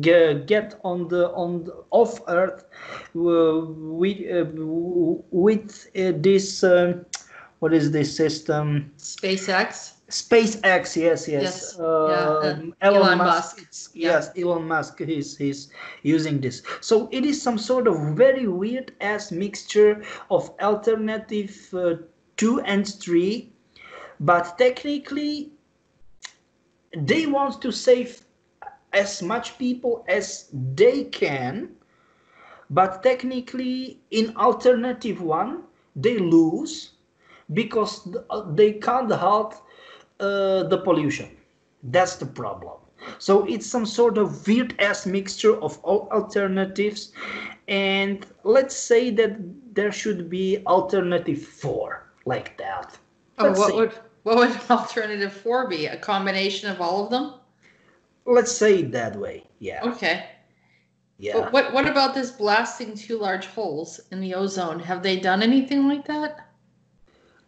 get, get on the on the, off Earth uh, with uh, with uh, this. Um, what is this system?
SpaceX.
SpaceX, yes, yes.
Yes,
Um,
yeah, uh,
Elon,
Elon
Musk.
Musk. Yeah.
Yes, Elon Musk. He's he's using this. So it is some sort of very weird ass mixture of alternative uh, two and three, but technically they want to save as much people as they can. But technically, in alternative one, they lose because they can't halt uh, the pollution. That's the problem. So it's some sort of weird ass mixture of all alternatives. And let's say that there should be alternative four like that.
Oh,
Let's
what
say-
would what would alternative four be? A combination of all of them?
Let's say it that way. Yeah.
Okay.
Yeah.
But what what about this blasting two large holes in the ozone? Have they done anything like that?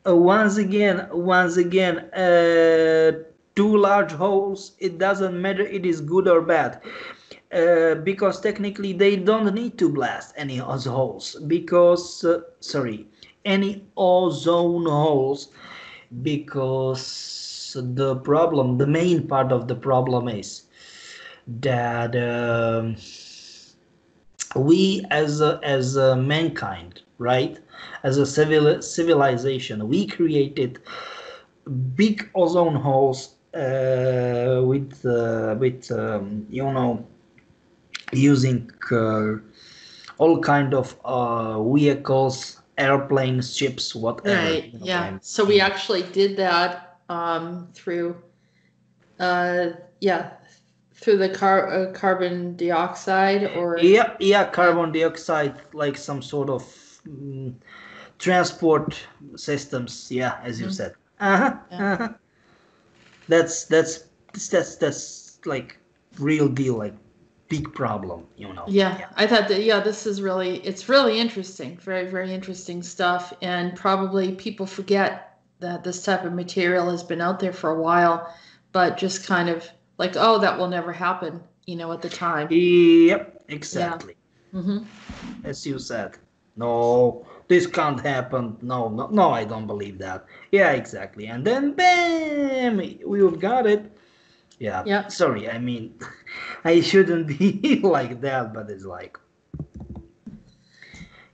Uh, once again, once again, uh, two large holes. It doesn't matter. It is good or bad, uh, because technically they don't need to blast any of holes. Because uh, sorry, any ozone holes, because the problem, the main part of the problem is that um, we as a, as a mankind, right, as a civil civilization, we created big ozone holes uh, with uh, with um, you know using uh, all kind of uh, vehicles airplanes ships whatever
Right,
you know,
yeah. So we actually did that um, through, uh, yeah, through the car uh, carbon dioxide or
yeah yeah carbon dioxide like some sort of mm, transport systems yeah as you
Mhm.
said uh-huh,
Yeah.
uh-huh. that's that's that's that's like real deal like big problem you know?
Yeah, I thought that yeah, this is really it's really interesting, very very interesting stuff, and probably people forget that this type of material has been out there for a while, but just kind of like oh that will never happen, you know, at the time.
yep exactly.
Hmm
as you said no this can't happen no no no i don't believe that. Yeah exactly and then bam we've got it yeah
Yeah.
sorry i mean i shouldn't be like that but it's like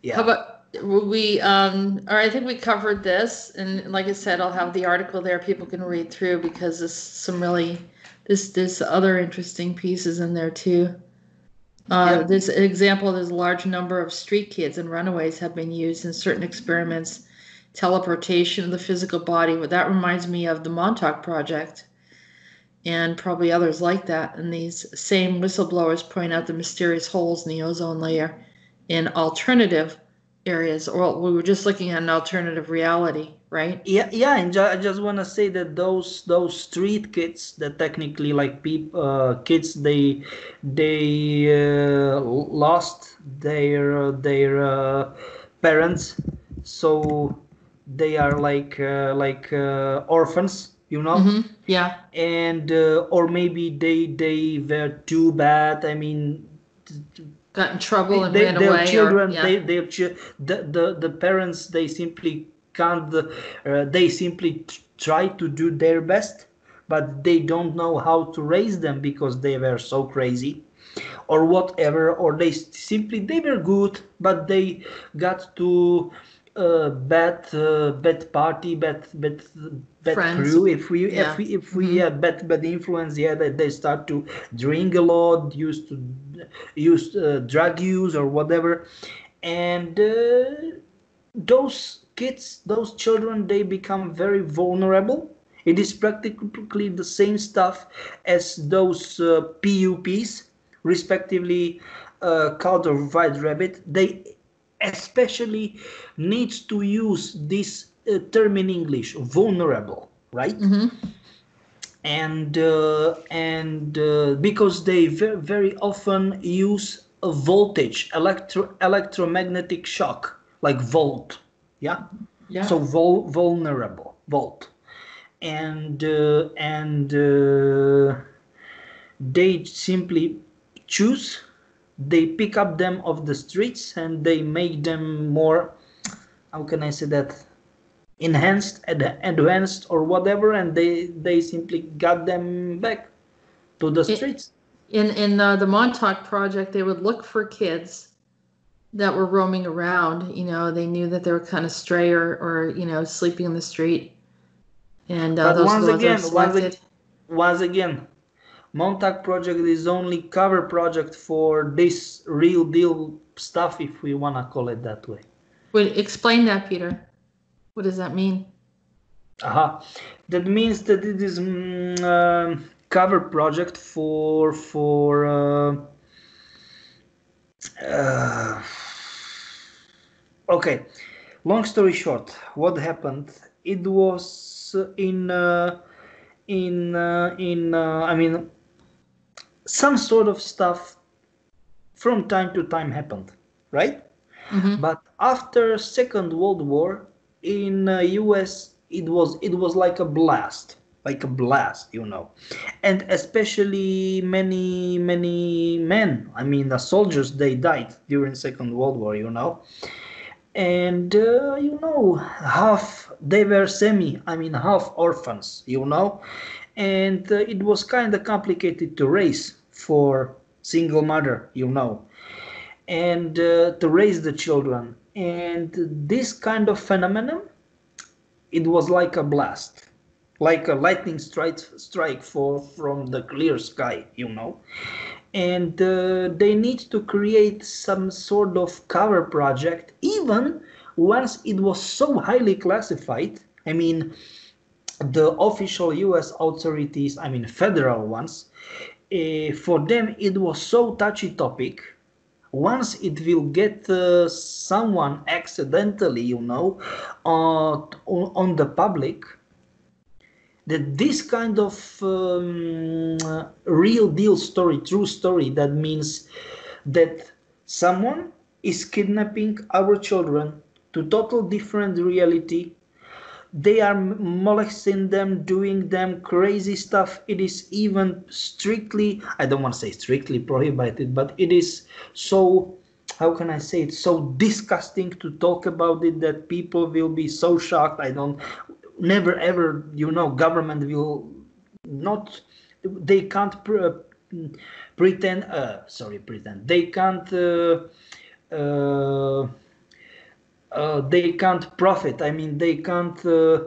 yeah
How about we um or I think we covered this and like I said I'll have the article there people can read through because there's some really this there's other interesting pieces in there too. Uh,
Yeah.
An example. There's a large number of street kids and runaways have been used in certain experiments. Teleportation of the physical body. Well, that reminds me of the Montauk Project, and probably others like that. And these same whistleblowers point out the mysterious holes in the ozone layer in alternative areas. Or we were just looking at an alternative reality, right?
yeah yeah and i just want to say that those those street kids that technically like people uh, kids they they uh, lost their their uh, parents so they are like uh, like uh, orphans you know
hmm Yeah.
and uh, or maybe they they were too bad i mean
Got in trouble and
they,
ran
their
away.
children
or, yeah.
they their chi- the, the the parents they simply can't uh, they simply t- try to do their best but they don't know how to raise them because they were so crazy or whatever or they simply they were good but they got to uh, bad uh, bad party bad bad bad
Friends.
crew if we
Yeah.
if we if we
Mhm.
had bad bad influence yeah they, they start to drink a lot used to use uh, drug use or whatever and uh, those kids those children they become very vulnerable it is practically the same stuff as those uh, pups respectively uh, called a white rabbit they especially needs to use this uh, term in english vulnerable right
Mhm.
and uh, and uh, because they very, very often use a voltage electro electromagnetic shock like volt yeah
Yeah.
so vul- vulnerable volt and uh, and uh, they simply choose they pick up them off the streets and they make them more how can i say that enhanced ad- advanced or whatever and they they simply got them back to the streets
in in uh, the Montauk project, they would look for kids that were roaming around. You know, they knew that they were kind of stray or, or you know sleeping in the street, and uh, those
once
are the ones that
again, once
selected.
once again montauk project is only cover project for this real deal stuff if we want to call it that way
Wait, explain that, Peter. What does that mean?
Aha. That means that it is mm, um, cover project for for uh, uh, okay. Long story short, what happened? It was in uh, in uh, in uh, I mean some sort of stuff from time to time happened, right?
Mhm.
But after Second World War in uh, US, it was it was like a blast, like a blast, you know, and especially many many men. I mean, the soldiers they died during Second World War, you know, and uh, you know half they were semi i mean half orphans you know. And uh, it was kind of complicated to raise for single mother you know. And uh, to raise the children and this kind of phenomenon it was like a blast. Like a lightning strike strike for from the clear sky you know? And uh, they need to create some sort of cover project even once it was so highly classified. I mean the official us authorities i mean federal ones uh, for them it was so touchy topic once it will get uh, someone accidentally you know uh, on the public that this kind of um, real deal story, true story, that means that someone is kidnapping our children to total different reality. They are molesting them, doing them crazy stuff. It is even strictly, I don't want to say strictly prohibited, but it is so how can I say it so disgusting to talk about it that people will be so shocked. I don't never ever you know government will not they can't pre pretend uh, sorry pretend they can't uh, uh, uh they can't profit. I mean they can't uh,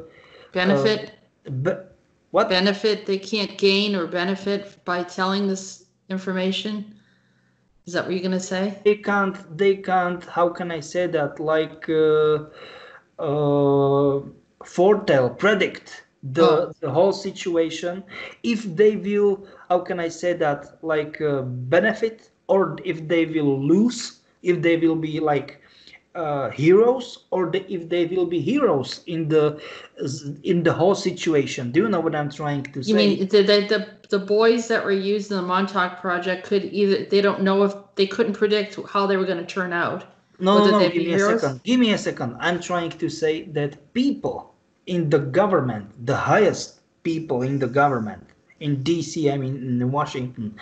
benefit?
uh, but what?
Benefit? They can't gain or benefit by telling this information? Is that what you're going to say?
They can't they can't how can i say that? Like foretell, predict the oh. the whole situation. If they will, how can I say that, like uh, benefit, or if they will lose, if they will be like uh, heroes, or the, if they will be heroes in the in the whole situation. Do you know what I'm trying to say?
You mean the the the, boys that were used in the Montauk project could either they don't know if they couldn't predict how they were going to turn out.
No, no, no. Give me heroes? a second. Give me a second. I'm trying to say that people in the government, the highest people in the government, in DC, I mean in Washington,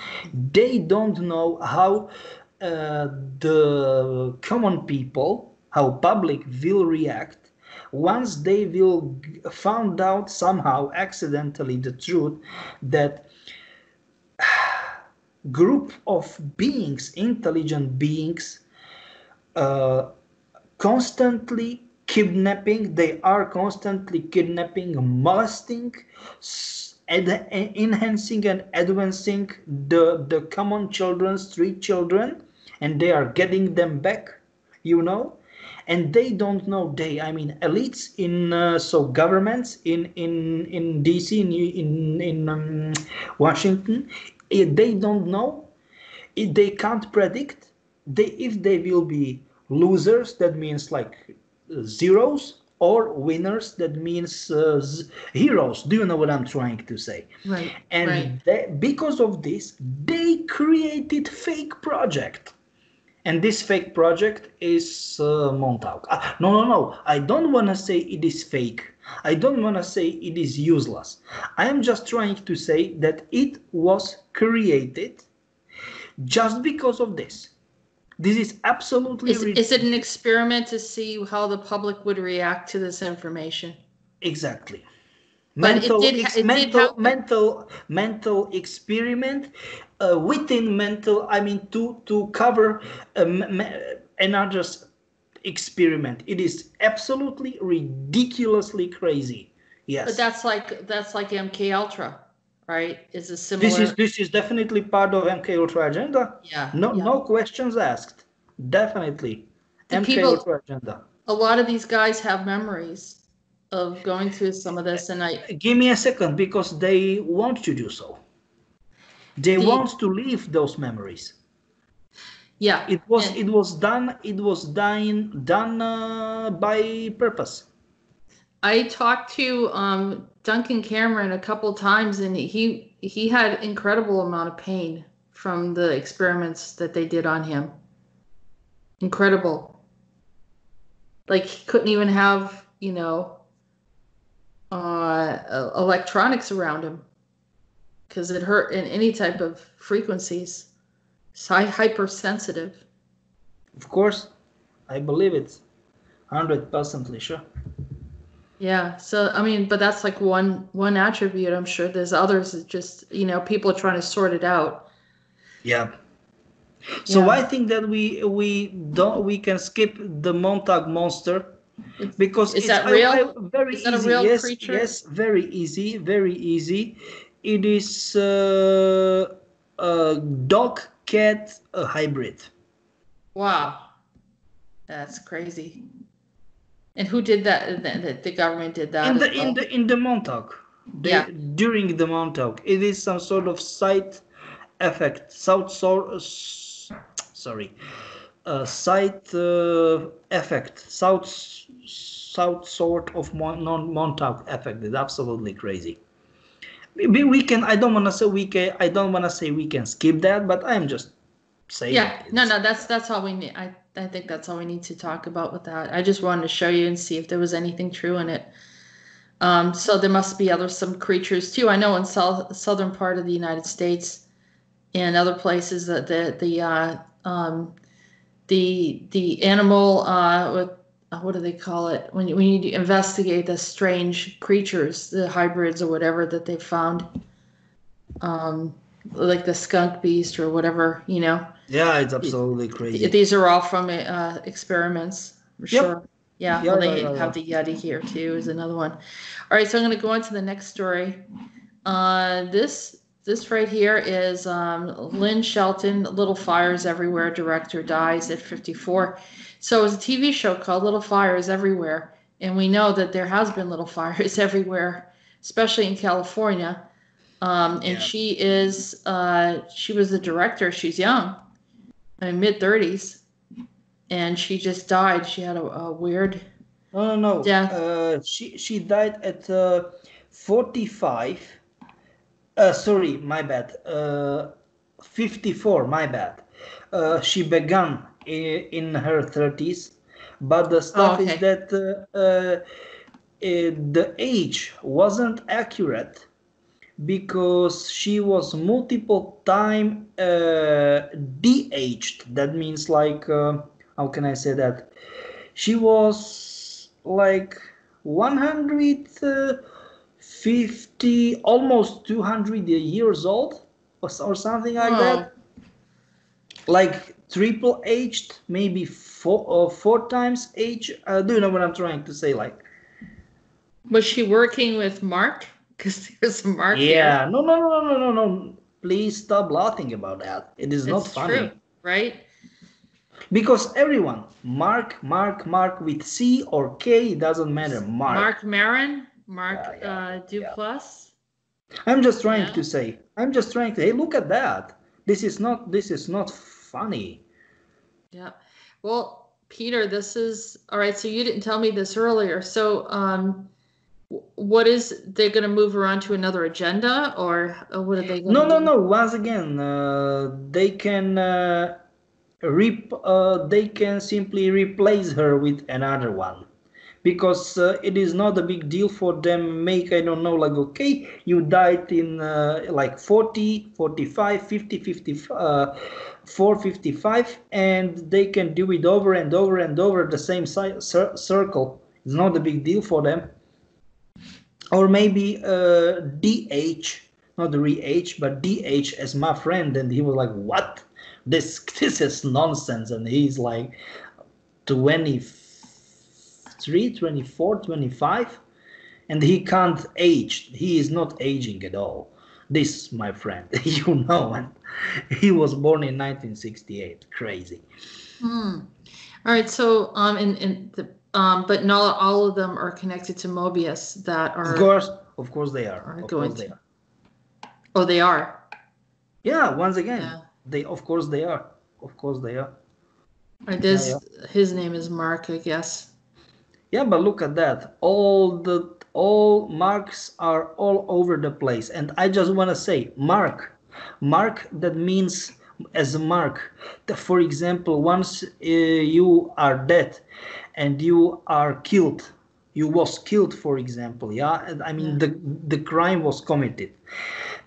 they don't know how the common people, how public will react once they will found out somehow accidentally the truth that group of beings, intelligent beings, uh, constantly kidnapping. They are constantly kidnapping, molesting, enhancing and advancing the, the common children, street children, and they are getting them back, you know? And they don't know. They, I mean, elites in uh, so governments in in in DC in in in um, Washington, eh, they don't know. They can't predict. They if they will be losers. That means like zeros or winners that means uh, heroes do you know what i'm trying to say
right
and
right.
They, because of this they created fake project and this fake project is uh, montauk uh, no no no i don't want to say it is fake i don't want to say it is useless i am just trying to say that it was created just because of this this is absolutely.
Is, is it an experiment to see how the public would react to this information?
Exactly.
Mental, did,
it mental, mental, mental experiment uh, within mental. I mean, to to cover um, another experiment. It is absolutely ridiculously crazy. Yes.
But that's like that's like MK Ultra right? Is a similar.
This is this is definitely part of MK Ultra agenda.
Yeah.
No
yeah.
no questions asked. Definitely. The MK people, Ultra agenda.
A lot of these guys have memories of going through some of this, and I
give me a second because they want to do so. They the, want to leave those memories.
Yeah.
It was and, it was done it was done done uh, by purpose.
I talked to um, Duncan Cameron a couple times, and he he had incredible amount of pain from the experiments that they did on him. Incredible. Like he couldn't even have you know uh, electronics around him because it hurt in any type of frequencies. It's hypersensitive.
Of course, I believe it. hundred percently sure.
Yeah. So I mean, but that's like one one attribute. I'm sure there's others. That just you know, people are trying to sort it out.
Yeah. So
Yeah.
I think that we we don't we can skip the Montauk monster because
is
it's
that real?
I- very
Is that a
easy.
real
yes,
creature?
yes, very easy, very easy. It is uh, a dog cat a hybrid.
Wow. That's crazy. And who did that? The, the, the government did that.
in the in the in the Montauk. They,
Yeah.
During the Montauk, it is some sort of side effect. South so, sorry, uh, side uh, effect. South south sort of mon, non Montauk effect. It's absolutely crazy. We, we can. I don't want to say we can. I don't want to say we can skip that, but I'm just saying.
yeah. No, no. That's that's all we need. I I think that's all we need to talk about with that. I just wanted to show you and see if there was anything true in it. Um, so there must be other some creatures too. I know in south southern part of the United States and other places that the the uh, um, the the animal uh, what uh, what do they call it when you, when you investigate the strange creatures, the hybrids or whatever that they found, um, like the skunk beast or whatever, you know.
Yeah, it's absolutely crazy.
These are all from uh, experiments, for
Yep.
sure. Yeah,
Yeah,
well, they
yeah, yeah,
have the Yeti here too. Is another one. All right, so I'm going to go on to the next story. Uh, this this right here is um, Lynn Shelton. Little fires everywhere. Director dies at 54. So it's a TV show called Little Fires Everywhere, and we know that there has been little fires everywhere, especially in California. Um, and
Yeah.
she is uh, she was the director. She's young, in mid 30s, and she just died. She had a, a weird.
No, no, no.
Yeah.
Uh, she she died at uh, 45. Uh, sorry, my bad. Uh, 54, my bad. Uh, she began in, in her 30s, but the stuff
okay.
is that uh, uh, eh, the age wasn't accurate because she was multiple time uh, de-aged. That means like uh, how can I say that? She was like 150, almost 200 years old, or, or something like
Wow.
that. Like triple aged, maybe four or four times age. Uh, do you know what I'm trying to say? Like,
Was she working with Mark? Because there's a Mark. here.
yeah, no, no, no, no, no, no. Please stop laughing about that. It is not
It's
funny.
true, right?
Because everyone, Mark, Mark, Mark with C or K, doesn't matter. Mark.
Marc Maron, Mark
Yeah, yeah,
uh,
yeah.
Duplass.
I'm just trying
Yeah.
to say. I'm just trying to. Hey, look at that. This is not. This is not funny.
Yeah. Well, Peter, this is all right. So you didn't tell me this earlier. So, um, what is they're going to move her on to another agenda, or, or what are they? Gonna
No, no,
do?
no. Once again, uh, they can. Uh, rep, uh, they can simply replace her with another one because uh, it is not a big deal for them make i don't know like okay you died in uh, like 40 45 50 50 uh, 455 and they can do it over and over and over the same si- cir- circle. It's not a big deal for them. Or maybe uh, dh not re-age but dh as my friend and he was like what? This this is nonsense. And he's like 23 24 25 and he can't age he is not aging at all this my friend you know and he was born in 1968 crazy
Hmm. All right. So, um, and and the um, but not all of them are connected to Mobius that are.
of course of course they are
Are
of
going
course they are
Oh, they are.
yeah once again
Yeah.
they of course they are of course they are
All right, this his name is Mark, I guess.
Yeah, but look at that. All the all marks are all over the place. And I just want to say mark. Mark that means as a mark. For example, once uh, you are dead and you are killed, you was killed for example, yeah? And I mean
Yeah.
the the crime was committed.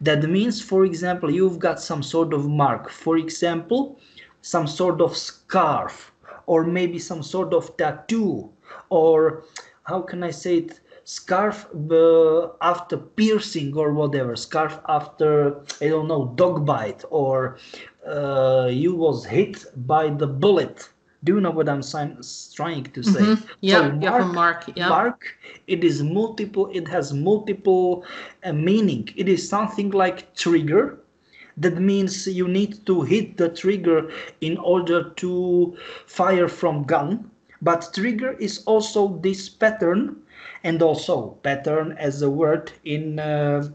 That means for example, you've got some sort of mark. For example, some sort of scarf or maybe some sort of tattoo or how can I say it? Scarf uh, after piercing or whatever, scarf after I don't know dog bite or uh, you was hit by the bullet. Do you know what I'm trying to say?
Mm-hmm. Yeah, so yeah, mark, mark, yeah.
Mark, it is multiple. It has multiple uh, meaning. It is something like trigger. That means you need to hit the trigger in order to fire from gun but trigger is also this pattern and also pattern as a word in uh,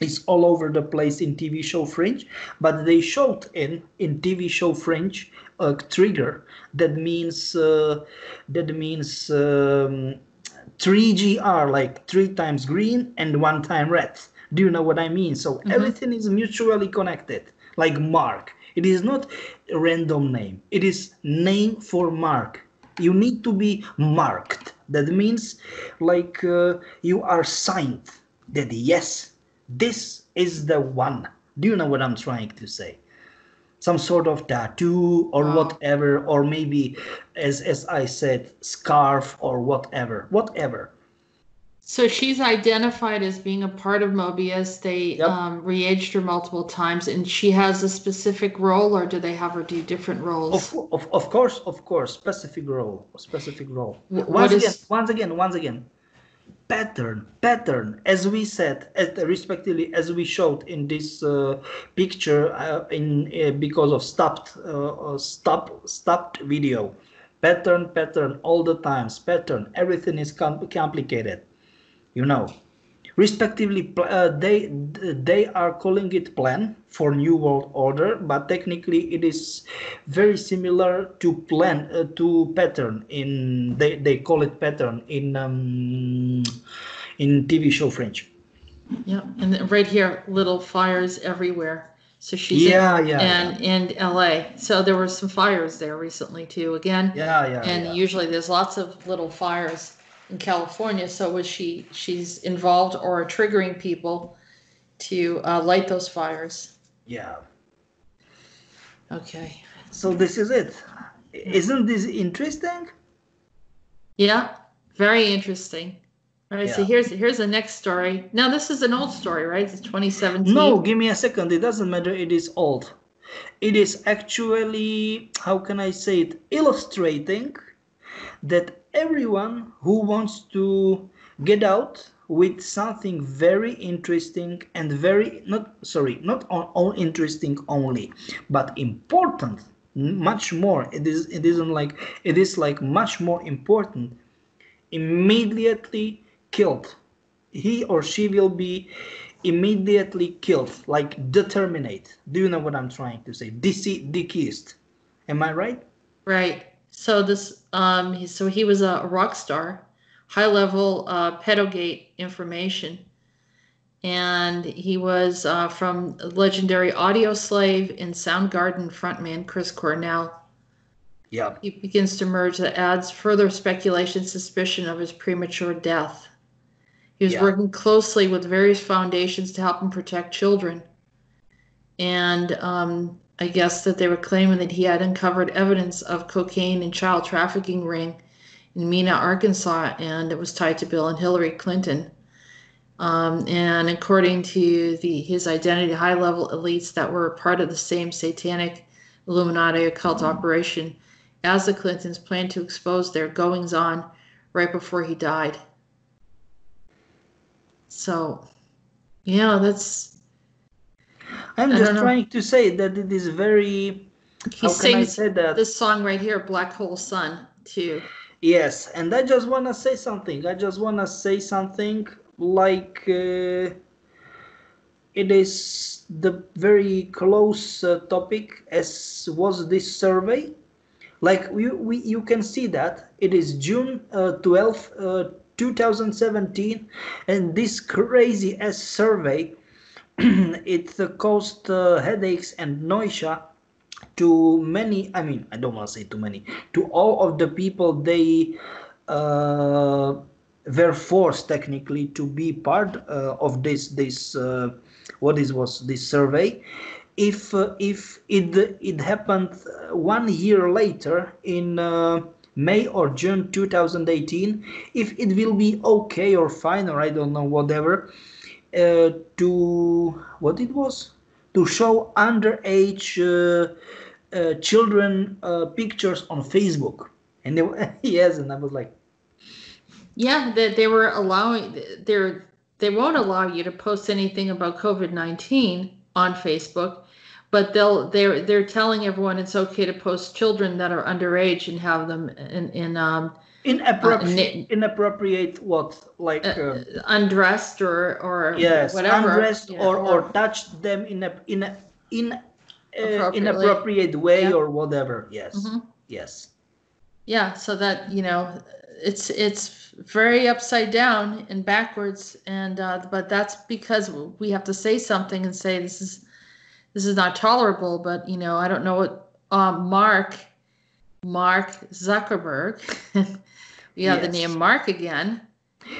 is all over the place in TV show Fringe, but they showed in in TV show Fringe a trigger that means uh, that means um, 3GR like three times green and one time red. Do you know what I mean? So mm-hmm. everything is mutually connected, like Mark. It is not a random name. It is name for Mark you need to be marked. That means like uh, you are signed that yes this is the one. Do you know what i'm trying to say? Some sort of tattoo or wow. whatever or maybe as as i said scarf or whatever. Whatever
so she's identified as being a part of Mobius. They yep. um, re-aged her multiple times, and she has a specific role, or do they have her do different roles?
Of, of, of course, of course, specific role, specific role. W- once again, once again, once again, pattern, pattern. As we said, as, respectively, as we showed in this uh, picture, uh, in uh, because of stopped, uh, uh, stop, stopped video, pattern, pattern, all the times, pattern. Everything is com- complicated you know respectively uh, they they are calling it plan for new world order but technically it is very similar to plan uh, to pattern in they, they call it pattern in um, in tv show fringe
yeah and right here little fires everywhere so she's
yeah,
in,
yeah,
and
yeah.
in LA. So there were some fires there recently too. Again,
yeah, yeah.
And
yeah.
usually there's lots of little fires in California. So was she? She's involved or triggering people to uh, light those fires.
Yeah.
Okay.
So this is it. Isn't this interesting?
Yeah, very interesting. All right, yeah. so here's here's the next story. Now this is an old story, right? It's 2017.
No, give me a second. It doesn't matter. It is old. It is actually how can I say it? Illustrating that everyone who wants to get out with something very interesting and very not sorry not on interesting only but important much more. It is it isn't like it is like much more important. Immediately killed. He or she will be immediately killed like determinate. Do you know what i'm trying to say? Deceased deceased. Am i right?
Right. So this, um, he, so he was a, rock star, high level uh, pedogate information, and he was uh, from legendary Audioslave and Soundgarden frontman Chris Cornell.
Yeah.
He begins to merge that adds further speculation, suspicion of his premature death. He was yeah. working closely with various foundations to help him protect children. And um, I guess that they were claiming that he had uncovered evidence of cocaine and child trafficking ring in Mena, Arkansas, and it was tied to Bill and Hillary Clinton. Um, and according to the his identity, high level elites that were part of the same satanic Illuminati occult operation as the Clintons planned to expose their goings on right before he died. So, yeah, that's
I'm just trying to say that it is very.
He sings this song right here, "Black Hole Sun," too.
Yes, and I just wanna say something. I just wanna say something like uh, it is the very close uh, topic as was this survey. Like we, we you can see that it is June uh, 12th, uh, 2017, and this crazy ass survey it caused uh, headaches and nausea to many i mean i don't want to say too many to all of the people they uh, were forced technically to be part uh, of this this uh, what is was this survey. If uh, if it it happened one year later in uh, May or June 2018, if it will be okay or fine or I don't know whatever, uh, to what it was to show underage uh, uh, children pictures on Facebook. And they, were yes, and I was like,
Yeah, that they were allowing they're they won't allow you to post anything about COVID nineteen on Facebook, but they'll they're they're telling everyone it's okay to post children that are underage and have them in in um
inappropriate, inappropriate what like
uh,
uh,
undressed or or
yes,
whatever
undressed
yeah,
or, or touched them in a in a in uh, inappropriate way
Yeah.
or whatever. Yes,
Mhm.
yes.
yeah so that you know it's it's very upside down and backwards and uh, but that's because we have to say something and say this is this is not tolerable but you know i don't know what um, mark mark zuckerberg we have the name mark again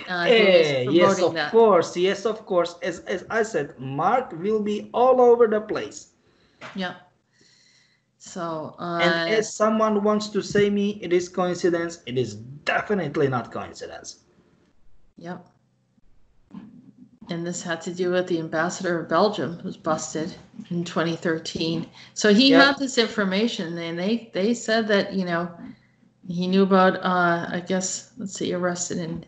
uh,
Eh, yes, of
that
course, yes, of course. As as I said, Mark will be all over the place.
yeah so uh,
And as someone wants to say me, it is coincidence. It is definitely not coincidence.
Yep. And this had to do with the ambassador of Belgium who was busted in 2013. So he
Yep.
had this information and they, they said that, you know, he knew about, uh, I guess, let's see, arrested in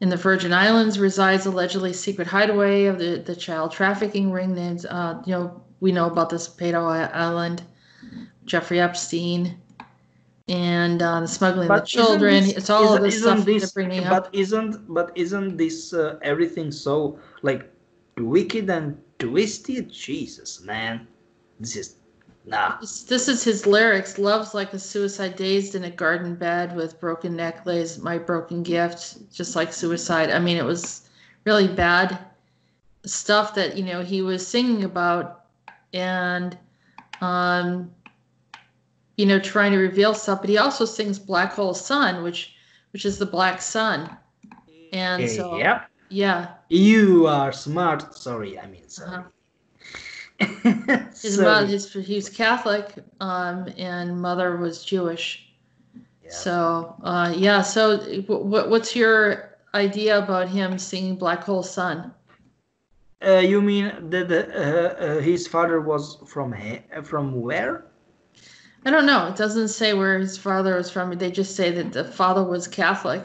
in the Virgin Islands resides allegedly secret hideaway of the, the child trafficking ring named, uh, you know, we know about this Pedo Island, Jeffrey Epstein, and uh, the smuggling of the children.
this-
it's all of
isn't-
this stuff
this-
they're bringing up.
But isn't but isn't this uh, everything so like wicked and twisted? Jesus, man, this is nah.
This, this is his lyrics. Love's like a suicide dazed in a garden bed with broken neck lays my broken gift, just like suicide. I mean, it was really bad stuff that, you know, he was singing about and, um, you know, trying to reveal stuff. But he also sings Black Hole Sun, which, which is the black sun. And so,
yep,
yeah,
you are smart. Sorry, I mean sorry.
Uh-huh. his
Sorry.
mother, his, he was Catholic, um, and mother was Jewish.
Yeah.
So, uh, yeah. So, what what's your idea about him singing Black Hole Sun?
Uh, you mean that uh, uh, his father was from he- from where?
I don't know. It doesn't say where his father was from. They just say that the father was Catholic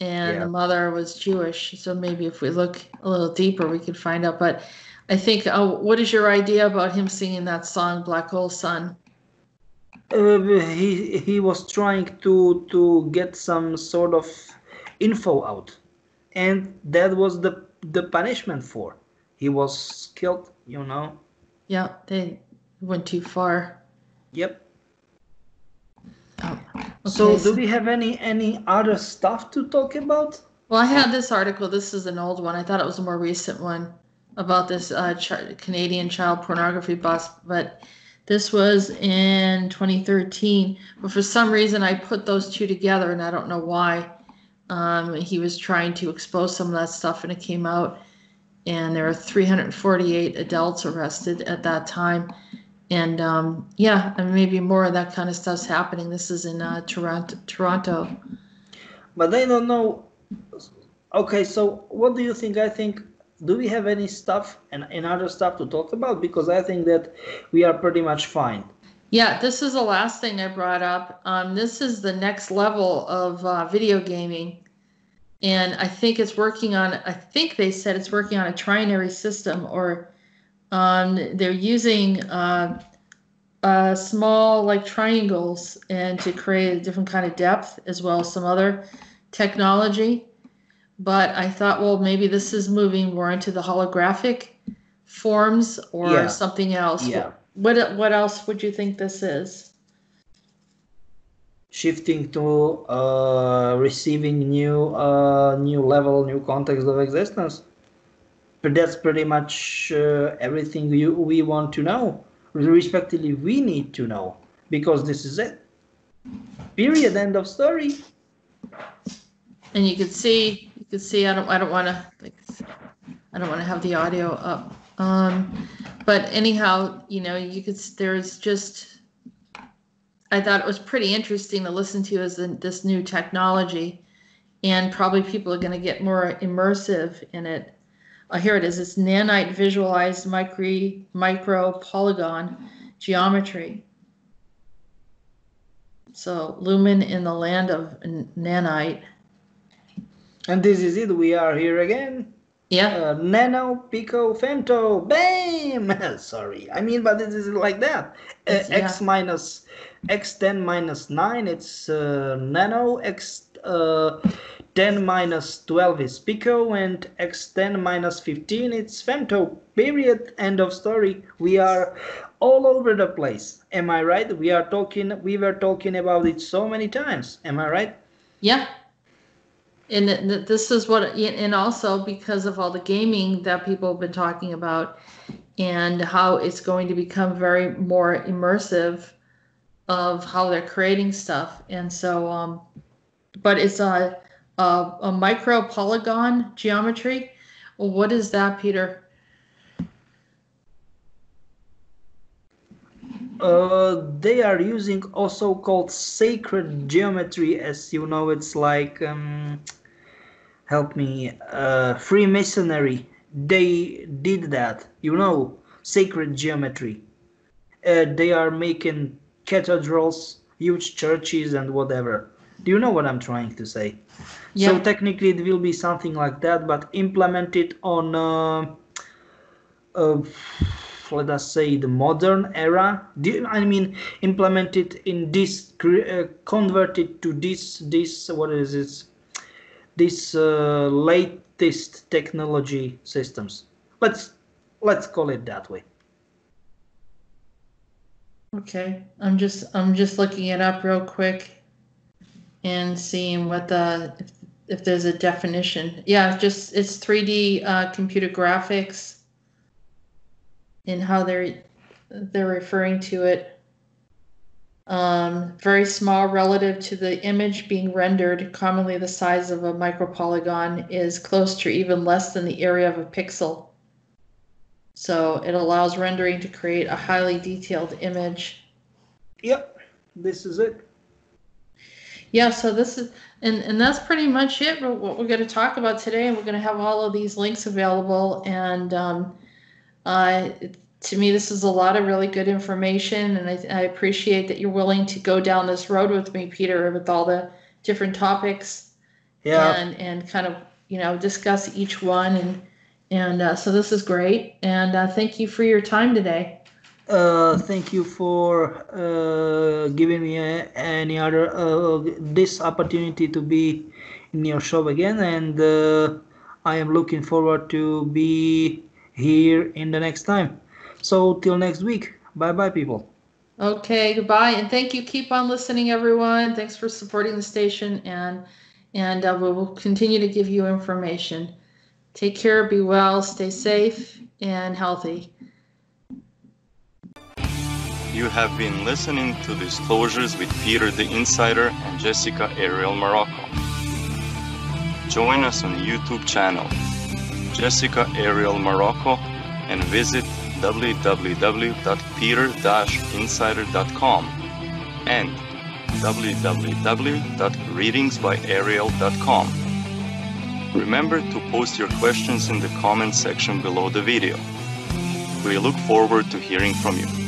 and
Yeah.
the mother was Jewish. So maybe if we look a little deeper, we could find out. But I think, uh, what is your idea about him singing that song, Black Hole Sun?
Uh, he he was trying to to get some sort of info out, and that was the the punishment for. He was killed. You know.
Yeah, they went too far.
Yep.
Oh,
So, do we have any any other stuff to talk about?
Well, I had this article. This is an old one. I thought it was a more recent one about this uh, ch- Canadian child pornography bust, but this was in 2013. But for some reason, I put those two together, and I don't know why. Um, he was trying to expose some of that stuff, and it came out, and there were 348 adults arrested at that time. And um, yeah, and maybe more of that kind of stuff's happening. This is in uh, Toronto. Toronto.
But I don't know. Okay, so what do you think? I think. Do we have any stuff and, other stuff to talk about? Because I think that we are pretty much fine.
Yeah, this is the last thing I brought up. Um, this is the next level of uh, video gaming. And I think it's working on, I think they said it's working on a trinary system, or um, they're using uh, uh, small, like triangles, and to create a different kind of depth, as well as some other technology. But I thought, well, maybe this is moving more into the holographic forms or
Yeah.
something else.
Yeah.
What what else would you think this is?
Shifting to uh, receiving new uh, new level, new context of existence. But that's pretty much uh, everything you, we want to know. Respectively, we need to know because this is it. Period. End of story.
And you could see, you could see. I don't, I don't want to, like, I don't want to have the audio up. Um, but anyhow, you know, you could. There's just I thought it was pretty interesting to listen to as the, this new technology, and probably people are going to get more immersive in it. Oh, here it is. It's nanite visualized micro micro polygon geometry. So lumen in the land of nanite.
And this is it. We are here again.
Yeah.
Uh, nano, pico, femto, bam! Sorry, I mean, but this is like that. Uh,
It's-
x minus x10 minus 9, it's uh, nano, x uh, 10 minus 12 is pico, and x10 minus 15, it's femto. Period. End of story. We are all over the place. Am I right? We are talking, we were talking about it so many times. Am I right?
Yeah. And th- th- this is what, and also because of all the gaming that people have been talking about and how it's going to become very more immersive of how they're creating stuff. And so, um, but it's a, a, a micro polygon geometry. What is that, Peter?
Uh, they are using also called sacred geometry, as you know, it's like um, help me, uh, Freemasonry. They did that, you know, sacred geometry. Uh, they are making cathedrals, huge churches, and whatever. Do you know what I'm trying to say?
yeah.
So technically, it will be something like that, but implemented on. Uh, uh, let us say the modern era Do- i mean implemented in this uh, converted to this this what is it this uh, latest technology systems let's let's call it that way
Okay, I'm just, I'm just looking it up real quick and seeing what the, if, if there's a definition. Yeah, just, it's 3D uh, computer graphics and how they're, they're referring to it. Um, very small relative to the image being rendered, commonly the size of a micropolygon is close to even less than the area of a pixel. So it allows rendering to create a highly detailed image.
yep this is it
Yeah, so this is, and, and that's pretty much it, what what we're going to talk about today. And we're going to have all of these links available. And um, uh, to me, this is a lot of really good information. And I, I appreciate that you're willing to go down this road with me, Peter, with all the different topics
yeah
and, and kind of, you know, discuss each one. And, and uh, so this is great. And uh, thank you for your time today.
uh, thank you for uh, giving me uh, any other uh, this opportunity to be in your show again and uh, i am looking forward to be here in the next time so till next week bye bye people
Okay, goodbye, and thank you. Keep on listening, everyone. Thanks for supporting the station, and and uh, we will continue to give you information. Take care, be well, stay safe and healthy.
You have been listening to Disclosures with Peter the Insider and Jessica Arael Marrocco. Join us on YouTube channel Jessica Arael Marrocco and visit www.peter-insider.com and www.readingsbyariel.com. Remember to post your questions in the comment section below the video. We look forward to hearing from you.